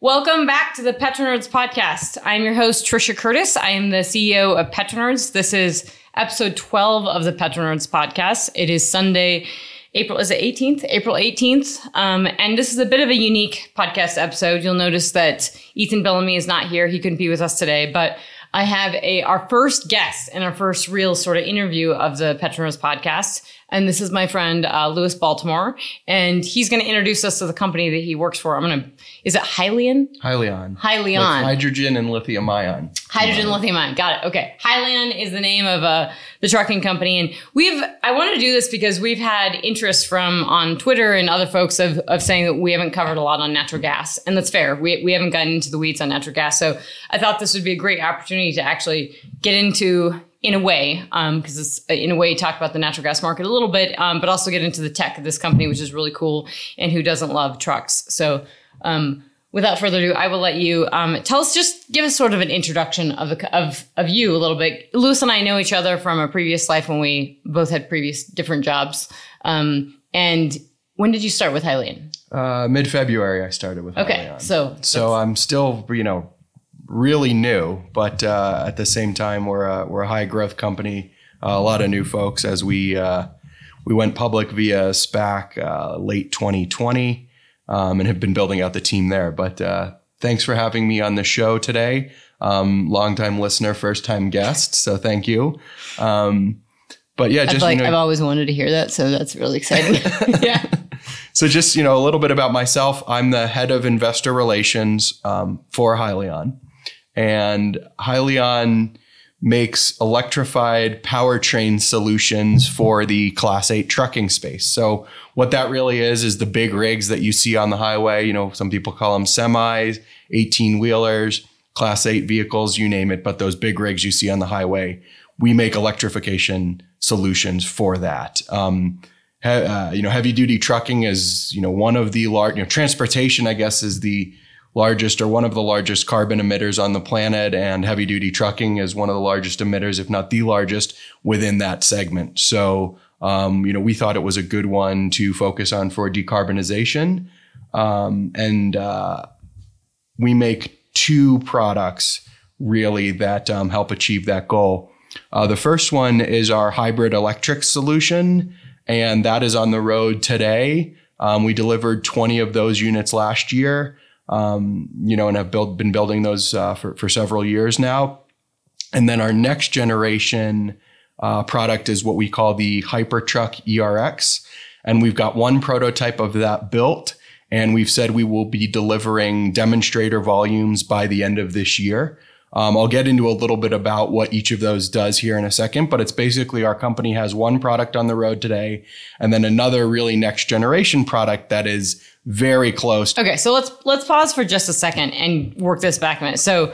Welcome back to the Petronerds podcast. I'm your host, Trisha Curtis. I am the CEO of Petronerds. This is episode 12 of the Petronerds podcast. It is Sunday, April, is it 18th? April 18th. Um, and this is a bit of a unique podcast episode. You'll notice that Ethan Bellamy is not here. He couldn't be with us today, but I have a our first guest and our first real sort of interview of the Petronerds podcast. And this is my friend uh, Louis Baltimore, and he's going to introduce us to the company that he works for. I'm going to is it Hylian? Hyliion. Hyliion. Like hydrogen and lithium ion. Hydrogen lithium ion. Got it. Okay. Hyliion is the name of uh, the trucking company. And we've, I wanted to do this because we've had interest from on Twitter and other folks of, of saying that we haven't covered a lot on natural gas. And that's fair. We, we haven't gotten into the weeds on natural gas. So I thought this would be a great opportunity to actually get into in a way, because um, it's in a way talk about the natural gas market a little bit, um, but also get into the tech of this company, which is really cool, and who doesn't love trucks. So, um, without further ado, I will let you um, tell us, just give us sort of an introduction of the, of of you a little bit. Louis and I know each other from a previous life when we both had previous different jobs. Um, and when did you start with Hyliion? Uh, Mid February, I started with okay, Hyliion. so so I'm still you know really new, but uh, at the same time, we're a, we're a high growth company. Uh, a lot of new folks as we uh, we went public via SPAC uh, late 2020 um, and have been building out the team there. But uh, thanks for having me on the show today. Um, longtime listener, first time guest. So thank you. Um, but yeah, just I've, like, you know, I've always wanted to hear that, so that's really exciting. yeah. So just you know a little bit about myself. I'm the head of investor relations um, for Hyliion and Hyliion makes electrified powertrain solutions for the class 8 trucking space. So what that really is is the big rigs that you see on the highway, you know, some people call them semis, 18 wheelers, class 8 vehicles, you name it, but those big rigs you see on the highway, we make electrification solutions for that. Um, uh, you know, heavy duty trucking is, you know, one of the large, you know, transportation, I guess, is the largest or one of the largest carbon emitters on the planet, and heavy duty trucking is one of the largest emitters, if not the largest, within that segment. So, um, you know, we thought it was a good one to focus on for decarbonization. Um, and uh, we make two products really that um, help achieve that goal. Uh, the first one is our hybrid electric solution, and that is on the road today. Um, we delivered 20 of those units last year um, you know, and have built, been building those uh, for, for several years now. And then our next generation uh, product is what we call the Hypertruck ERX. And we've got one prototype of that built. And we've said we will be delivering demonstrator volumes by the end of this year. Um, I'll get into a little bit about what each of those does here in a second, but it's basically our company has one product on the road today and then another really next generation product that is very close. Okay, so let's let's pause for just a second and work this back a minute. So,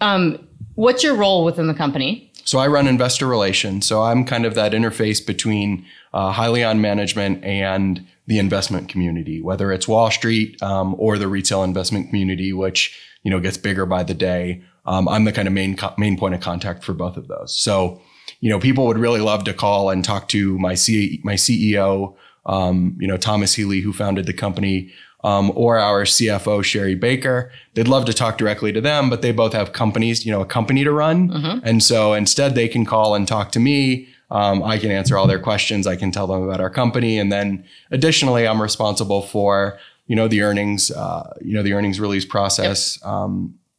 um, what's your role within the company? So I run investor relations. So I'm kind of that interface between uh, Hyliion management and the investment community, whether it's Wall Street um, or the retail investment community, which you know gets bigger by the day. Um, I'm the kind of main co- main point of contact for both of those. So you know, people would really love to call and talk to my C- my CEO um, you know, Thomas Healy, who founded the company, um, or our CFO, Sherry Baker. They'd love to talk directly to them, but they both have companies, you know, a company to run. Mm-hmm. And so instead they can call and talk to me. Um, I can answer all their questions. I can tell them about our company. And then additionally, I'm responsible for, you know, the earnings, uh, you know, the earnings release process, yep.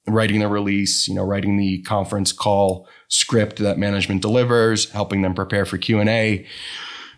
Writing the release, you know, writing the conference call script that management delivers, helping them prepare for Q&A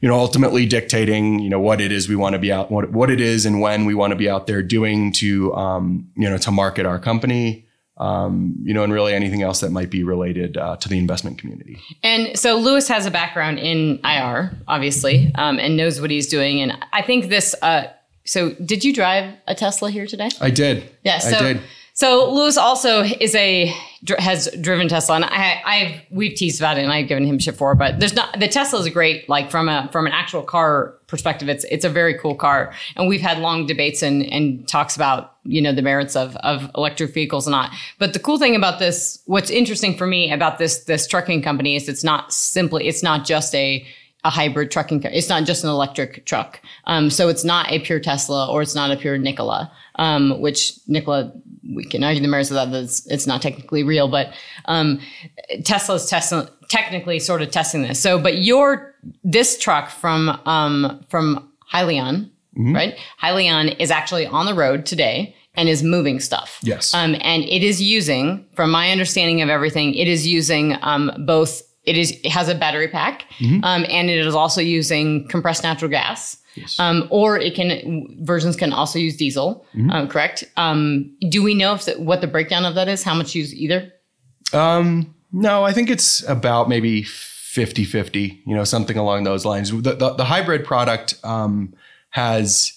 you know, ultimately dictating, you know, what it is we want to be out, what, what it is and when we want to be out there doing to, um, you know, to market our company, um, you know, and really anything else that might be related uh, to the investment community. And so Louis has a background in IR, obviously, um, and knows what he's doing. And I think this, uh, so did you drive a Tesla here today? I did. Yeah. So, I did. So Louis also is a has driven Tesla, and I, I've we've teased about it, and I've given him shit for. But there's not the Tesla is a great, like from a from an actual car perspective. It's it's a very cool car, and we've had long debates and and talks about you know the merits of of electric vehicles and not. But the cool thing about this, what's interesting for me about this this trucking company is it's not simply it's not just a a hybrid trucking car. It's not just an electric truck. Um, so it's not a pure Tesla or it's not a pure Nikola, um, which Nikola we can argue the merits of that. That it's, not technically real, but um, Tesla's testing technically sort of testing this. So, but your this truck from um, from Hyliion, right? Hyliion is actually on the road today and is moving stuff. Yes. Um, and it is using, from my understanding of everything, it is using um, both. It is it has a battery pack, um, and it is also using compressed natural gas. Um, or it can versions can also use diesel. Um, correct. Um, do we know if the, what the breakdown of that is? How much use either? Um, no, I think it's about maybe 50 50, you know, something along those lines. The, the, the hybrid product um, has,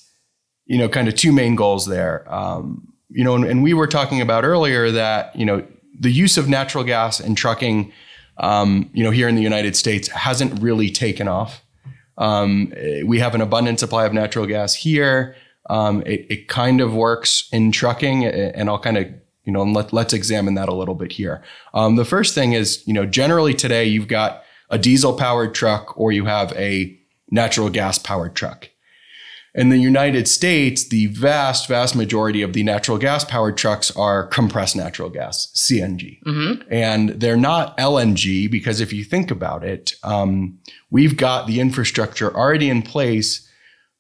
you know, kind of two main goals there. Um, you know, and, and we were talking about earlier that, you know, the use of natural gas in trucking, um, you know, here in the United States hasn't really taken off. Um, we have an abundant supply of natural gas here. Um, it, it kind of works in trucking, and I'll kind of you know let, let's examine that a little bit here. Um, the first thing is you know generally today you've got a diesel powered truck or you have a natural gas powered truck. In the United States, the vast, vast majority of the natural gas powered trucks are compressed natural gas, CNG. And they're not LNG because if you think about it, um, we've got the infrastructure already in place,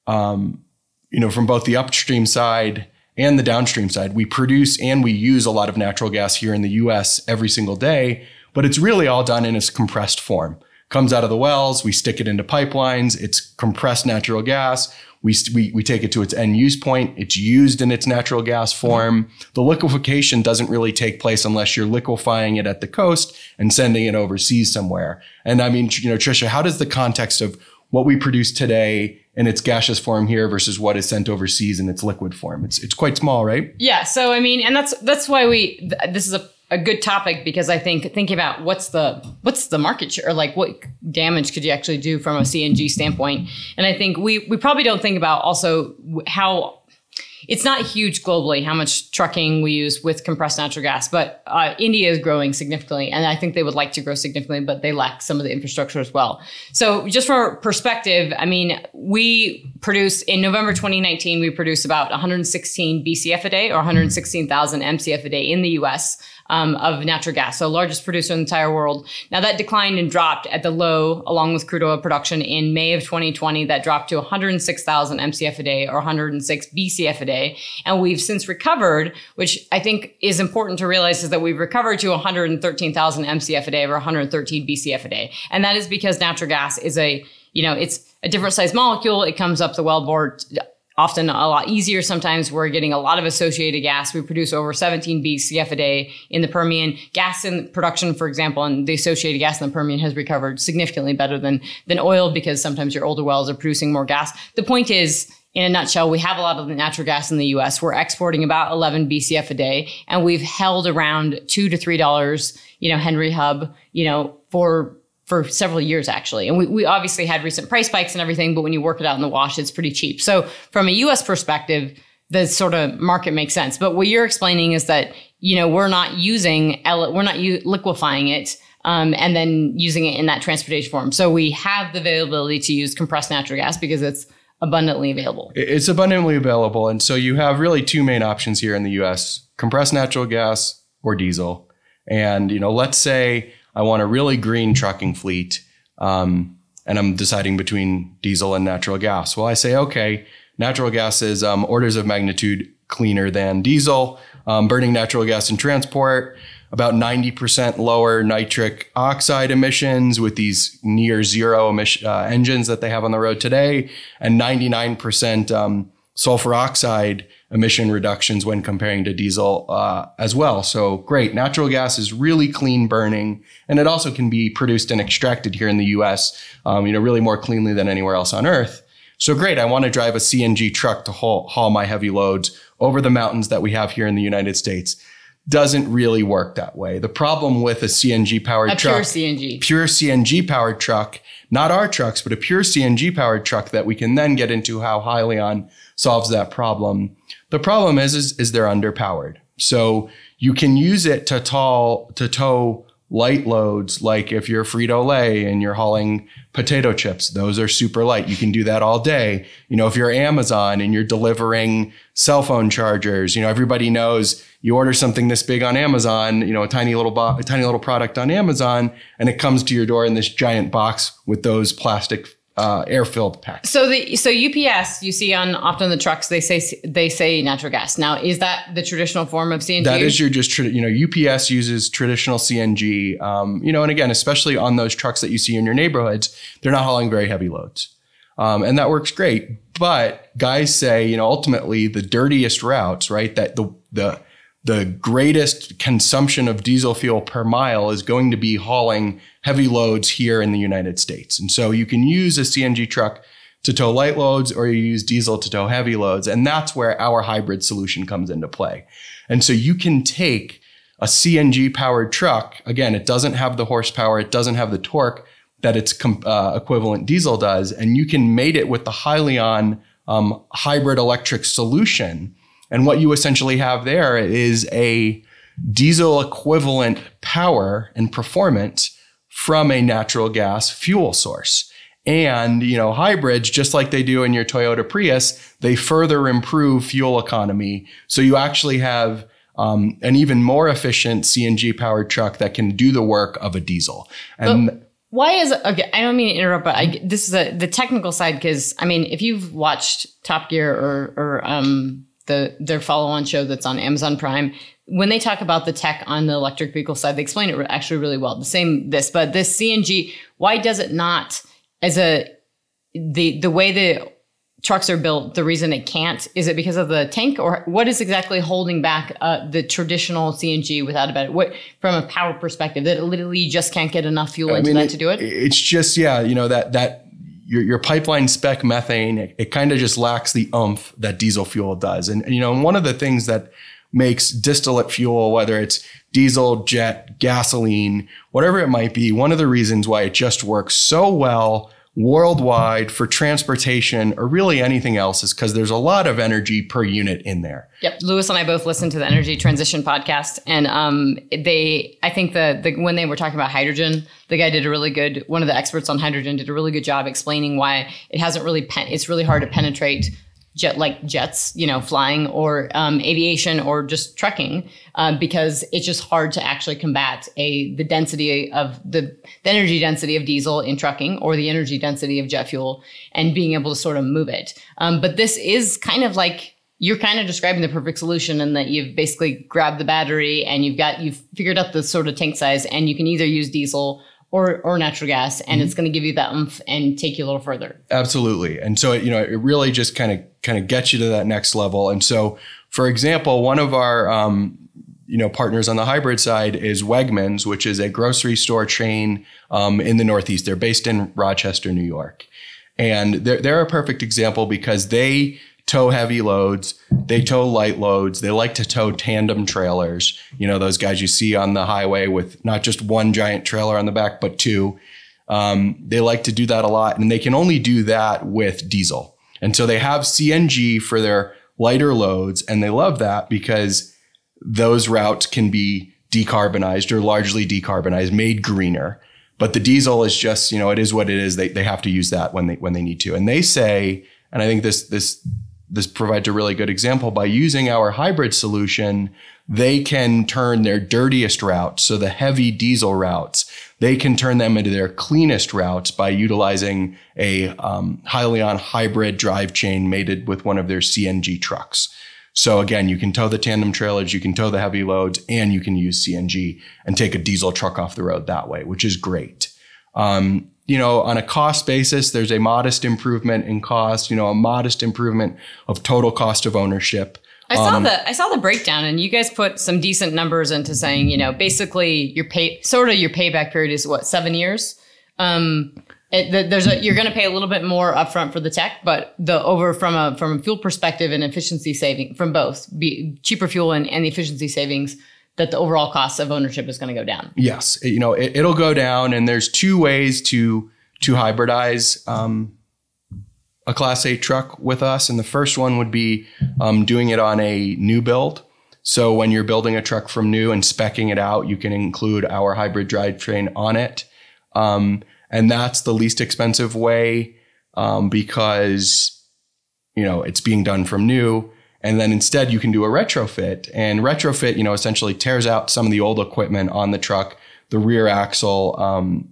um, you know, from both the upstream side and the downstream side. We produce and we use a lot of natural gas here in the US every single day, but it's really all done in its compressed form. Comes out of the wells, we stick it into pipelines, it's compressed natural gas. We, we, we take it to its end use point. It's used in its natural gas form. The liquefaction doesn't really take place unless you're liquefying it at the coast and sending it overseas somewhere. And I mean, you know, Trisha, how does the context of what we produce today in its gaseous form here versus what is sent overseas in its liquid form? It's it's quite small, right? Yeah. So I mean, and that's that's why we th- this is a, a good topic because I think thinking about what's the what's the market share, or like what damage could you actually do from a CNG standpoint, and I think we we probably don't think about also how it's not huge globally how much trucking we use with compressed natural gas, but uh, India is growing significantly, and I think they would like to grow significantly, but they lack some of the infrastructure as well. So, just for perspective, I mean, we produce in November 2019, we produced about 116 BCF a day or 116,000 MCF a day in the U.S. Um, of natural gas, so largest producer in the entire world. Now that declined and dropped at the low, along with crude oil production in May of 2020. That dropped to 106,000 MCF a day or 106 BCF a day, and we've since recovered, which I think is important to realize is that we've recovered to 113,000 MCF a day or 113 BCF a day, and that is because natural gas is a you know it's a different size molecule. It comes up the wellbore often a lot easier. Sometimes we're getting a lot of associated gas. We produce over 17 BCF a day in the Permian. Gas in production, for example, and the associated gas in the Permian has recovered significantly better than, than oil because sometimes your older wells are producing more gas. The point is, in a nutshell, we have a lot of the natural gas in the US. We're exporting about 11 BCF a day, and we've held around two to three dollars, you know, Henry Hub, you know, for for several years actually. And we, we obviously had recent price spikes and everything, but when you work it out in the wash, it's pretty cheap. So from a US perspective, the sort of market makes sense. But what you're explaining is that, you know, we're not using, we're not u- liquefying it. Um, and then using it in that transportation form. So we have the availability to use compressed natural gas because it's abundantly available. It's abundantly available. And so you have really two main options here in the US compressed natural gas or diesel. And, you know, let's say I want a really green trucking fleet, um, and I'm deciding between diesel and natural gas. Well, I say, okay, natural gas is um, orders of magnitude cleaner than diesel. Um, burning natural gas in transport, about 90% lower nitric oxide emissions with these near zero emission uh, engines that they have on the road today, and 99% um, sulfur oxide emission reductions when comparing to diesel uh, as well. So great. Natural gas is really clean burning, and it also can be produced and extracted here in the U.S. Um, you know, really more cleanly than anywhere else on Earth. So great. I want to drive a CNG truck to haul, haul my heavy loads over the mountains that we have here in the United States. Doesn't really work that way. The problem with a CNG powered A truck, pure CNG. pure CNG powered truck, not our trucks, but a pure CNG powered truck that we can then get into how Hyliion solves that problem. The problem is, is, is they're underpowered. So you can use it to tow, to tow light loads, like if you're Frito Lay and you're hauling potato chips, those are super light. You can do that all day. You know, if you're Amazon and you're delivering cell phone chargers, you know, everybody knows you order something this big on Amazon, you know, a tiny little a tiny little product on Amazon, and it comes to your door in this giant box with those plastic uh, air filled pack. So the so UPS you see on often the trucks they say they say natural gas. Now is that the traditional form of CNG? That is your just you know UPS uses traditional CNG. Um, you know, and again, especially on those trucks that you see in your neighborhoods, they're not hauling very heavy loads, um, and that works great. But guys say you know ultimately the dirtiest routes, right? That the the the greatest consumption of diesel fuel per mile is going to be hauling heavy loads here in the United States. And so you can use a CNG truck to tow light loads or you use diesel to tow heavy loads. And that's where our hybrid solution comes into play. And so you can take a CNG powered truck. Again, it doesn't have the horsepower, it doesn't have the torque that its uh, equivalent diesel does. And you can mate it with the Hyliion um, hybrid electric solution and what you essentially have there is a diesel equivalent power and performance from a natural gas fuel source. And, you know, hybrids, just like they do in your Toyota Prius, they further improve fuel economy. So you actually have um, an even more efficient CNG powered truck that can do the work of a diesel. And but why is okay? I don't mean to interrupt, but I, this is a, the technical side because I mean, if you've watched Top Gear or or um, the their follow-on show that's on Amazon Prime. When they talk about the tech on the electric vehicle side, they explain it actually really well. The same this, but this CNG, why does it not as a the the way the trucks are built, the reason it can't is it because of the tank, or what is exactly holding back uh, the traditional CNG without a better what from a power perspective that it literally just can't get enough fuel I into mean, that it, to do it? It's just yeah, you know that that your, your pipeline spec methane, it, it kind of just lacks the oomph that diesel fuel does. And, and, you know, one of the things that makes distillate fuel, whether it's diesel, jet, gasoline, whatever it might be, one of the reasons why it just works so well worldwide for transportation or really anything else is because there's a lot of energy per unit in there. Yep, Louis and I both listened to the Energy Transition podcast, and um, they, I think the, the when they were talking about hydrogen, the guy did a really good. One of the experts on hydrogen did a really good job explaining why it hasn't really. Pen, it's really hard to penetrate jet like jets, you know, flying or um, aviation or just trucking, uh, because it's just hard to actually combat a the density of the, the energy density of diesel in trucking or the energy density of jet fuel and being able to sort of move it. Um, but this is kind of like you're kind of describing the perfect solution in that you've basically grabbed the battery and you've got you've figured out the sort of tank size and you can either use diesel or or natural gas, and mm-hmm. it's going to give you that oomph and take you a little further. Absolutely, and so you know it really just kind of kind of gets you to that next level. And so, for example, one of our um, you know partners on the hybrid side is Wegmans, which is a grocery store chain um, in the Northeast. They're based in Rochester, New York, and they're they're a perfect example because they tow heavy loads. They tow light loads. They like to tow tandem trailers. You know, those guys you see on the highway with not just one giant trailer on the back, but two. Um, they like to do that a lot, and they can only do that with diesel. And so they have CNG for their lighter loads, and they love that because those routes can be decarbonized or largely decarbonized, made greener. But the diesel is just, you know, it is what it is. They, they have to use that when they when they need to. And they say, and I think this this this provides a really good example. By using our hybrid solution they can turn their dirtiest routes so the heavy diesel routes they can turn them into their cleanest routes by utilizing a um, Hyliion hybrid drive chain mated with one of their cng trucks. So again you can tow the tandem trailers you can tow the heavy loads and you can use cng and take a diesel truck off the road that way which is great. Um, you know, on a cost basis, there's a modest improvement in cost, you know, a modest improvement of total cost of ownership. I saw um, the I saw the breakdown, and you guys put some decent numbers into saying, you know, basically your pay sort of your payback period is what seven years. Um, it, there's a, you're going to pay a little bit more upfront for the tech, but the over from a from a fuel perspective and efficiency saving from both, be cheaper fuel and, and the efficiency savings that the overall cost of ownership is going to go down. Yes, you know it, will go down, and there's two ways to to hybridize um, a Class 8 truck with us, and the first one would be um, doing it on a new build. So when you're building a truck from new and specking it out, you can include our hybrid drivetrain on it. Um, and that's the least expensive way um, because, you know, it's being done from new. And then instead you can do a retrofit and retrofit, you know, essentially tears out some of the old equipment on the truck, the rear axle, um,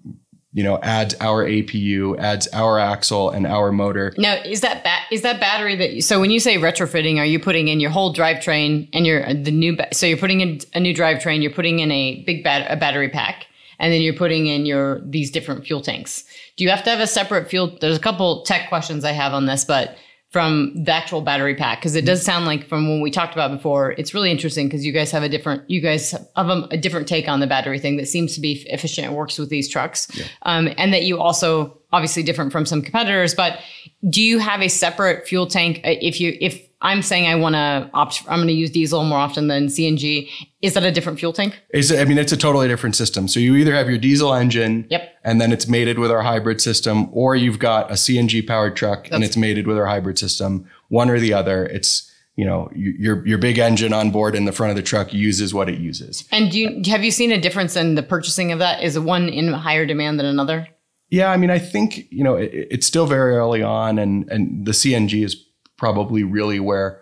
you know, adds our APU, adds our axle and our motor. Now, is that ba- is that battery that? You, so when you say retrofitting, are you putting in your whole drivetrain and your the new? Ba- so you're putting in a new drivetrain, you're putting in a big bat- a battery pack, and then you're putting in your these different fuel tanks. Do you have to have a separate fuel? There's a couple tech questions I have on this, but from the actual battery pack because it does sound like from when we talked about before it's really interesting because you guys have a different you guys have a, a, different take on the battery thing that seems to be efficient and works with these trucks yeah. um, and that you also obviously different from some competitors but do you have a separate fuel tank uh, if you if I'm saying I want to opt. I'm going to use diesel more often than CNG. Is that a different fuel tank? It's, I mean, it's a totally different system. So you either have your diesel engine, yep. and then it's mated with our hybrid system, or you've got a CNG powered truck That's and it's mated with our hybrid system. One or the other. It's you know your your big engine on board in the front of the truck uses what it uses. And do you have you seen a difference in the purchasing of that? Is one in higher demand than another? Yeah, I mean, I think you know it, it's still very early on, and and the CNG is probably really where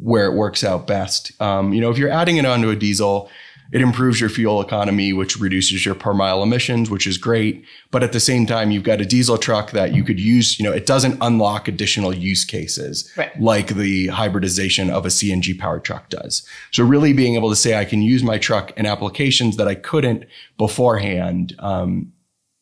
where it works out best. Um, you know, if you're adding it onto a diesel, it improves your fuel economy, which reduces your per mile emissions, which is great. But at the same time, you've got a diesel truck that you could use, you know, it doesn't unlock additional use cases right. like the hybridization of a CNG powered truck does. So really being able to say I can use my truck in applications that I couldn't beforehand um,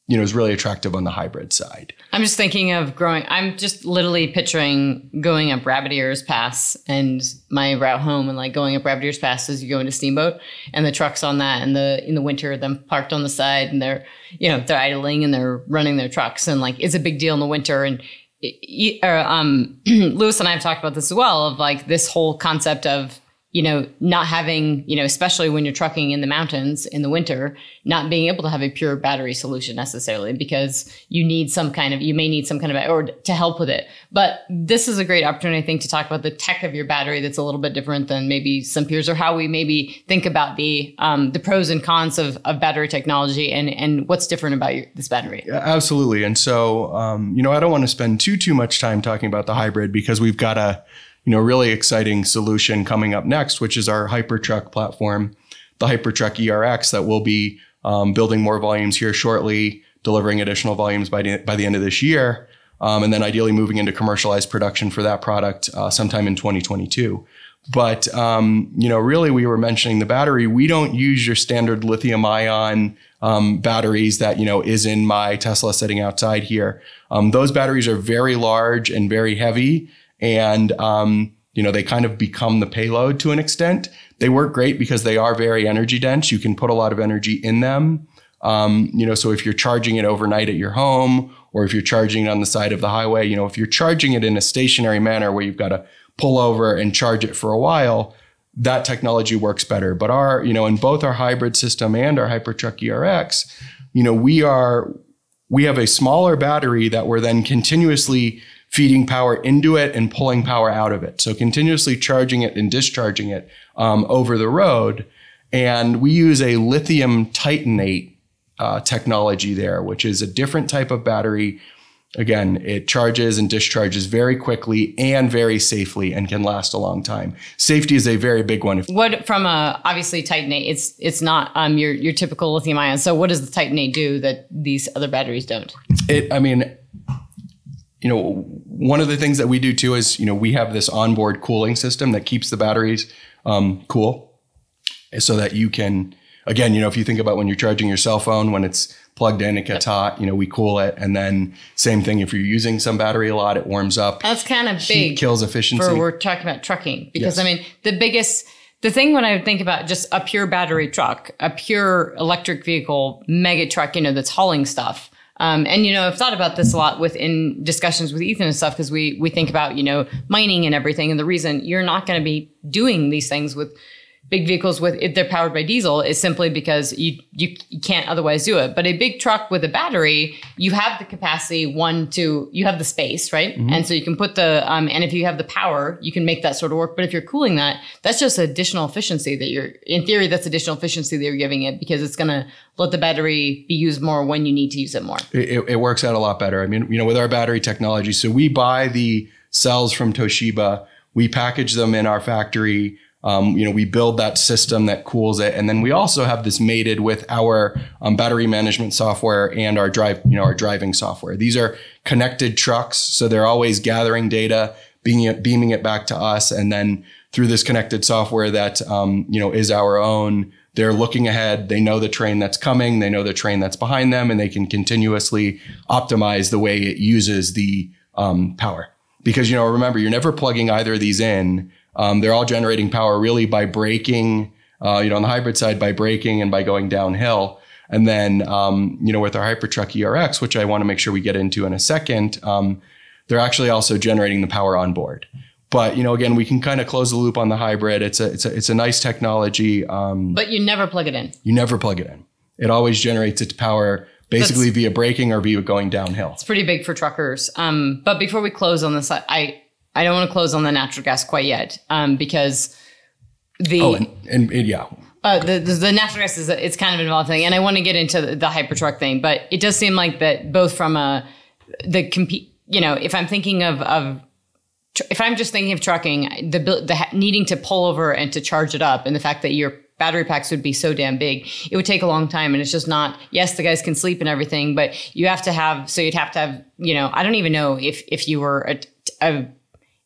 you know, is really attractive on the hybrid side. I'm just thinking of growing. I'm just literally picturing going up Rabbit Ears Pass and my route home, and like going up Rabbit Ears Pass as you go into Steamboat, and the trucks on that, and the in the winter, them parked on the side, and they're you know they're idling and they're running their trucks, and like it's a big deal in the winter, and. Or, um, Louis and I have talked about this as well of like this whole concept of you know, not having, you know, especially when you're trucking in the mountains in the winter, not being able to have a pure battery solution necessarily because you need some kind of, you may need some kind of, or to help with it. But this is a great opportunity, I think, to talk about the tech of your battery that's a little bit different than maybe some peers or how we maybe think about the, um, the pros and cons of, of battery technology and, and what's different about your, this battery. Yeah, absolutely. And so, um, you know, I don't want to spend too, too much time talking about the hybrid because we've got a, you know, really exciting solution coming up next, which is our Hypertruck platform, the Hypertruck ERX that will be um, building more volumes here shortly, delivering additional volumes by the, by the end of this year, um, and then ideally moving into commercialized production for that product uh, sometime in 2022. But um, you know, really, we were mentioning the battery. We don't use your standard lithium-ion um, batteries that you know is in my Tesla sitting outside here. Um, those batteries are very large and very heavy, and um, you know they kind of become the payload to an extent. They work great because they are very energy dense. You can put a lot of energy in them. Um, you know, so if you're charging it overnight at your home, or if you're charging it on the side of the highway, you know, if you're charging it in a stationary manner where you've got to pull over and charge it for a while, that technology works better. But our, you know, in both our hybrid system and our Hypertruck ERX, you know, we are we have a smaller battery that we're then continuously feeding power into it and pulling power out of it. So continuously charging it and discharging it um, over the road. And we use a lithium titanate uh, technology there, which is a different type of battery. Again, it charges and discharges very quickly and very safely and can last a long time. Safety is a very big one. What from a obviously titanate, it's it's not um, your your typical lithium ion. So what does the titanate do that these other batteries don't? It, I mean, you know, one of the things that we do too is, you know, we have this onboard cooling system that keeps the batteries um, cool so that you can, again, you know, if you think about when you're charging your cell phone, when it's plugged in, it gets hot, you know, we cool it. And then same thing, if you're using some battery a lot, it warms up. That's kind of Heat big. kills efficiency. For we're talking about trucking because yes. I mean, the biggest, the thing when I think about just a pure battery truck, a pure electric vehicle, mega truck, you know, that's hauling stuff um, and you know, I've thought about this a lot within discussions with Ethan and stuff because we we think about you know mining and everything, and the reason you're not going to be doing these things with big vehicles with if they're powered by diesel is simply because you, you you can't otherwise do it. But a big truck with a battery, you have the capacity one to you have the space, right? Mm-hmm. And so you can put the um, and if you have the power, you can make that sort of work. But if you're cooling that, that's just additional efficiency that you're in theory that's additional efficiency that you're giving it because it's going to let the battery be used more when you need to use it more. It, it works out a lot better. I mean, you know, with our battery technology, so we buy the cells from Toshiba, we package them in our factory. Um, you know, we build that system that cools it, and then we also have this mated with our um, battery management software and our drive, you know, our driving software. These are connected trucks, so they're always gathering data, beaming it, beaming it back to us, and then through this connected software that um, you know is our own. They're looking ahead. They know the train that's coming. They know the train that's behind them, and they can continuously optimize the way it uses the um, power. Because you know, remember, you're never plugging either of these in um, they're all generating power really by braking, uh, you know, on the hybrid side by braking and by going downhill. And then, um, you know, with our Hypertruck ERX, which I want to make sure we get into in a second, um, they're actually also generating the power on board. But you know, again, we can kind of close the loop on the hybrid. It's a it's a it's a nice technology. Um, but you never plug it in. You never plug it in. It always generates its power basically That's, via braking or via going downhill. It's pretty big for truckers. Um, but before we close on this, I I don't want to close on the natural gas quite yet um, because the oh and, and, and yeah. Uh, the, the, the natural gas is a, it's kind of an involved thing, and I want to get into the, the Hypertruck thing, but it does seem like that both from a the compete. You know, if I'm thinking of of if I'm just thinking of trucking, the the needing to pull over and to charge it up, and the fact that your battery packs would be so damn big, it would take a long time, and it's just not. Yes, the guys can sleep and everything, but you have to have. So you'd have to have. You know, I don't even know if if you were a, a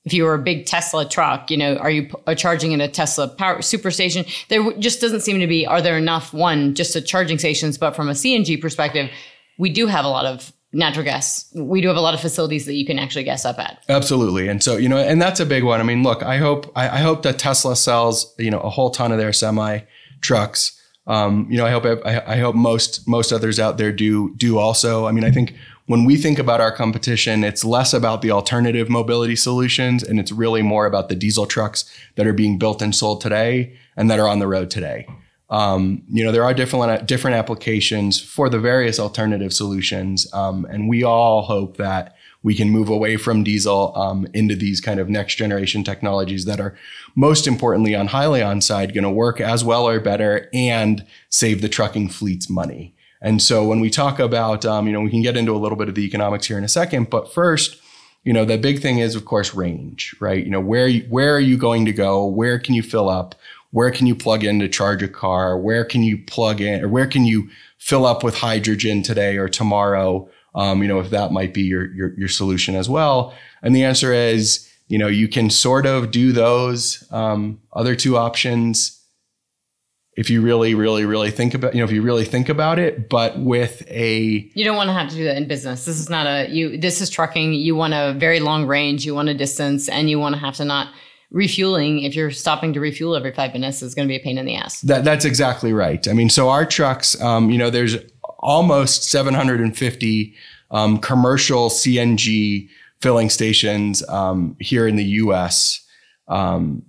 if you were a big Tesla truck, you know, are you p- charging in a Tesla power superstation? There just doesn't seem to be. Are there enough one just a charging stations? But from a CNG perspective, we do have a lot of natural gas. We do have a lot of facilities that you can actually gas up at. Absolutely, and so you know, and that's a big one. I mean, look, I hope I, I hope that Tesla sells you know a whole ton of their semi trucks. Um, you know, I hope I, I hope most most others out there do do also. I mean, I think when we think about our competition, it's less about the alternative mobility solutions and it's really more about the diesel trucks that are being built and sold today and that are on the road today. Um, you know, there are different different applications for the various alternative solutions, um, and we all hope that we can move away from diesel um, into these kind of next generation technologies that are most importantly on Hyliion side going to work as well or better and save the trucking fleets money. And so when we talk about, um, you know, we can get into a little bit of the economics here in a second, but first, you know, the big thing is, of course, range, right? You know, where where are you going to go? Where can you fill up? Where can you plug in to charge a car? Where can you plug in, or where can you fill up with hydrogen today or tomorrow? Um, you know, if that might be your, your your solution as well. And the answer is, you know, you can sort of do those um, other two options if you really, really, really think about, you know, if you really think about it, but with a. You don't want to have to do that in business. This is not a, you, this is trucking. You want a very long range, you want a distance, and you want to have to not, refueling if you're stopping to refuel every five minutes is going to be a pain in the ass that, that's exactly right i mean so our trucks um, you know there's almost 750 um, commercial cng filling stations um, here in the us um,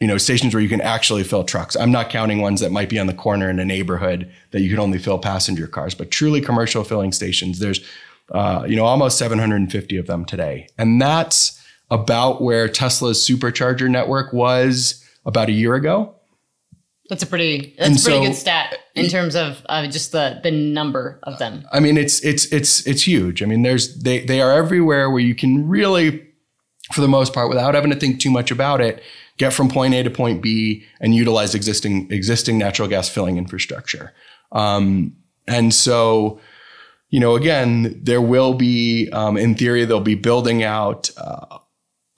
you know, stations where you can actually fill trucks. I'm not counting ones that might be on the corner in a neighborhood that you can only fill passenger cars, but truly commercial filling stations. There's, uh, you know, almost 750 of them today, and that's about where Tesla's supercharger network was about a year ago. That's a pretty that's and a pretty so, good stat in terms of uh, just the the number of them. I mean, it's it's it's it's huge. I mean, there's they they are everywhere where you can really, for the most part, without having to think too much about it, get from point A to point B and utilize existing existing natural gas filling infrastructure. Um, and so, you know, again, there will be, um, in theory, they'll be building out uh,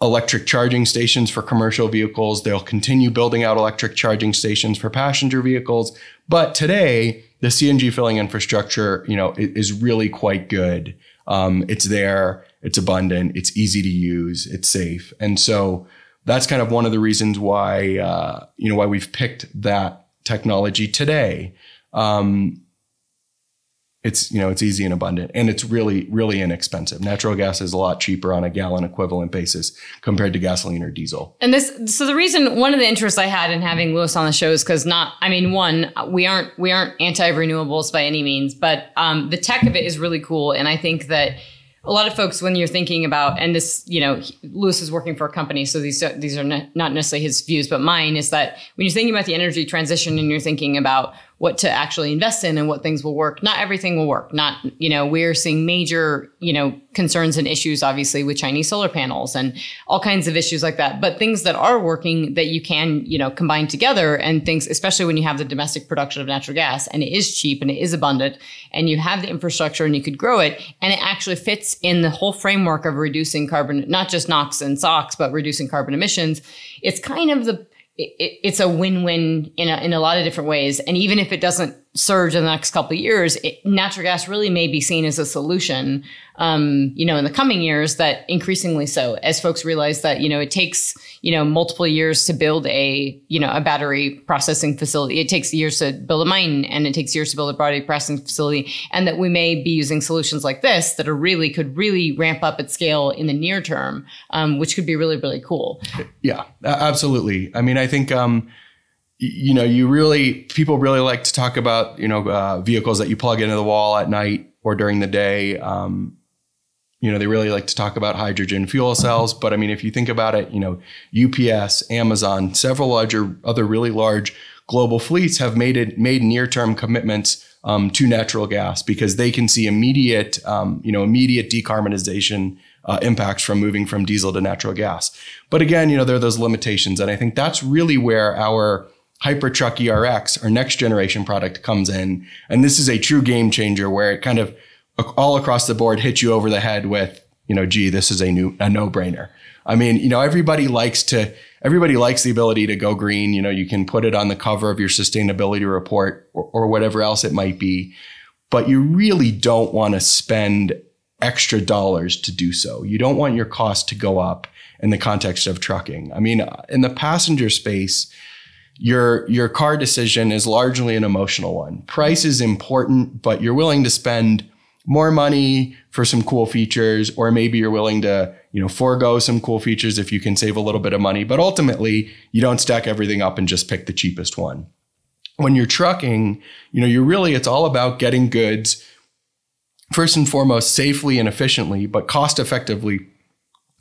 electric charging stations for commercial vehicles. They'll continue building out electric charging stations for passenger vehicles. But today, the CNG filling infrastructure, you know, is really quite good. Um, it's there, it's abundant, it's easy to use, it's safe, and so that's kind of one of the reasons why uh, you know why we've picked that technology today. Um, it's you know it's easy and abundant and it's really really inexpensive. Natural gas is a lot cheaper on a gallon equivalent basis compared to gasoline or diesel. And this so the reason one of the interests i had in having louis on the show is because not i mean one we aren't we aren't anti-renewables by any means but um, the tech of it is really cool and i think that a lot of folks when you're thinking about and this you know louis is working for a company so these these are not necessarily his views but mine is that when you're thinking about the energy transition and you're thinking about what to actually invest in and what things will work. Not everything will work. Not, you know, we're seeing major, you know, concerns and issues, obviously, with Chinese solar panels and all kinds of issues like that. But things that are working that you can, you know, combine together and things, especially when you have the domestic production of natural gas and it is cheap and it is abundant and you have the infrastructure and you could grow it and it actually fits in the whole framework of reducing carbon, not just NOx and SOx, but reducing carbon emissions. It's kind of the, it, it's a win-win in a, in a lot of different ways. And even if it doesn't surge in the next couple of years, it, natural gas really may be seen as a solution, um, you know, in the coming years that increasingly so as folks realize that, you know, it takes, you know, multiple years to build a, you know, a battery processing facility. It takes years to build a mine and it takes years to build a battery processing facility. And that we may be using solutions like this that are really could really ramp up at scale in the near term, um, which could be really, really cool. Yeah, absolutely. I mean, I think, um, you know, you really people really like to talk about you know uh, vehicles that you plug into the wall at night or during the day. Um, you know, they really like to talk about hydrogen fuel cells. But I mean, if you think about it, you know, UPS, Amazon, several larger other really large global fleets have made it made near term commitments um, to natural gas because they can see immediate um, you know immediate decarbonization. Uh, impacts from moving from diesel to natural gas. But again, you know, there are those limitations. And I think that's really where our Hypertruck ERX, our next generation product, comes in. And this is a true game changer where it kind of all across the board hits you over the head with, you know, gee, this is a new a no-brainer. I mean, you know, everybody likes to everybody likes the ability to go green. You know, you can put it on the cover of your sustainability report or, or whatever else it might be. But you really don't want to spend extra dollars to do so. You don't want your cost to go up in the context of trucking. I mean, in the passenger space, your your car decision is largely an emotional one. Price is important, but you're willing to spend more money for some cool features, or maybe you're willing to, you know, forego some cool features if you can save a little bit of money. But ultimately, you don't stack everything up and just pick the cheapest one. When you're trucking, you know, you're really it's all about getting goods first and foremost safely and efficiently, but cost effectively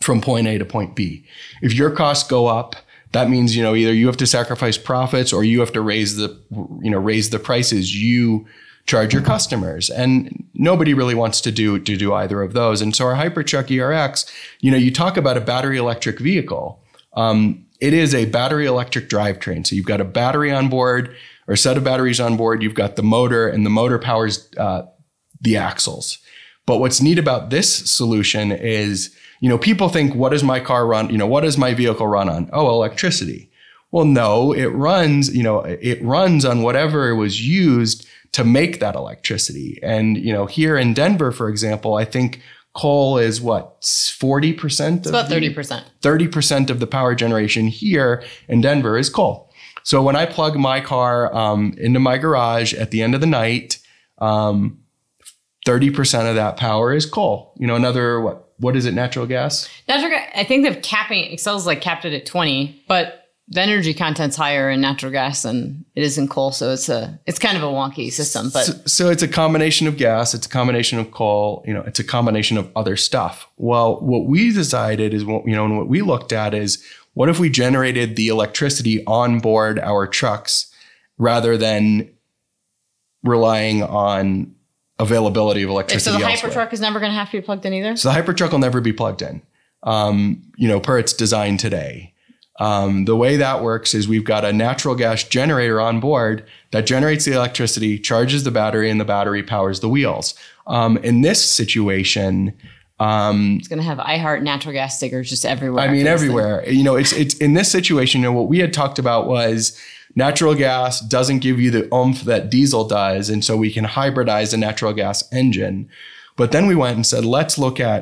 from point A to point B. If your costs go up, that means you know either you have to sacrifice profits or you have to raise the you know raise the prices. You charge your customers. And nobody really wants to do to do either of those. And so our hypertruck erx you know you talk about a battery electric vehicle. Um, it is a battery electric drivetrain. So you've got a battery on board or a set of batteries on board. You've got the motor and the motor powers uh, the axles. But what's neat about this solution is you know, people think, what does my car run? You know, what does my vehicle run on? Oh, electricity. Well, no, it runs, you know, it runs on whatever was used to make that electricity. And, you know, here in Denver, for example, I think coal is what, 40%? It's about 30%. 30% of the power generation here in Denver is coal. So when I plug my car um, into my garage at the end of the night, um, 30% of that power is coal. You know, another, what, what is it? Natural gas? Natural gas. I think they're capping. Xcel's like capped it at twenty, but the energy content's higher in natural gas than it is in coal. So it's a it's kind of a wonky system. But so, so, it's a combination of gas. It's a combination of coal. You know, it's a combination of other stuff. Well, what we decided is what you know, and what we looked at is what if we generated the electricity on board our trucks rather than relying on availability of electricity. So the elsewhere. Hypertruck is never going to have to be plugged in either. So the Hypertruck will never be plugged in. Um, you know, per its design today. Um, the way that works is we've got a natural gas generator on board that generates the electricity, charges the battery, and the battery powers the wheels. Um, in this situation, um, it's going to have iHeart natural gas stickers just everywhere. I mean, everywhere. You know, it's it's in this situation. You know, what we had talked about was Natural gas doesn't give you the oomph that diesel does. And so we can hybridize a natural gas engine. But then we went and said, let's look at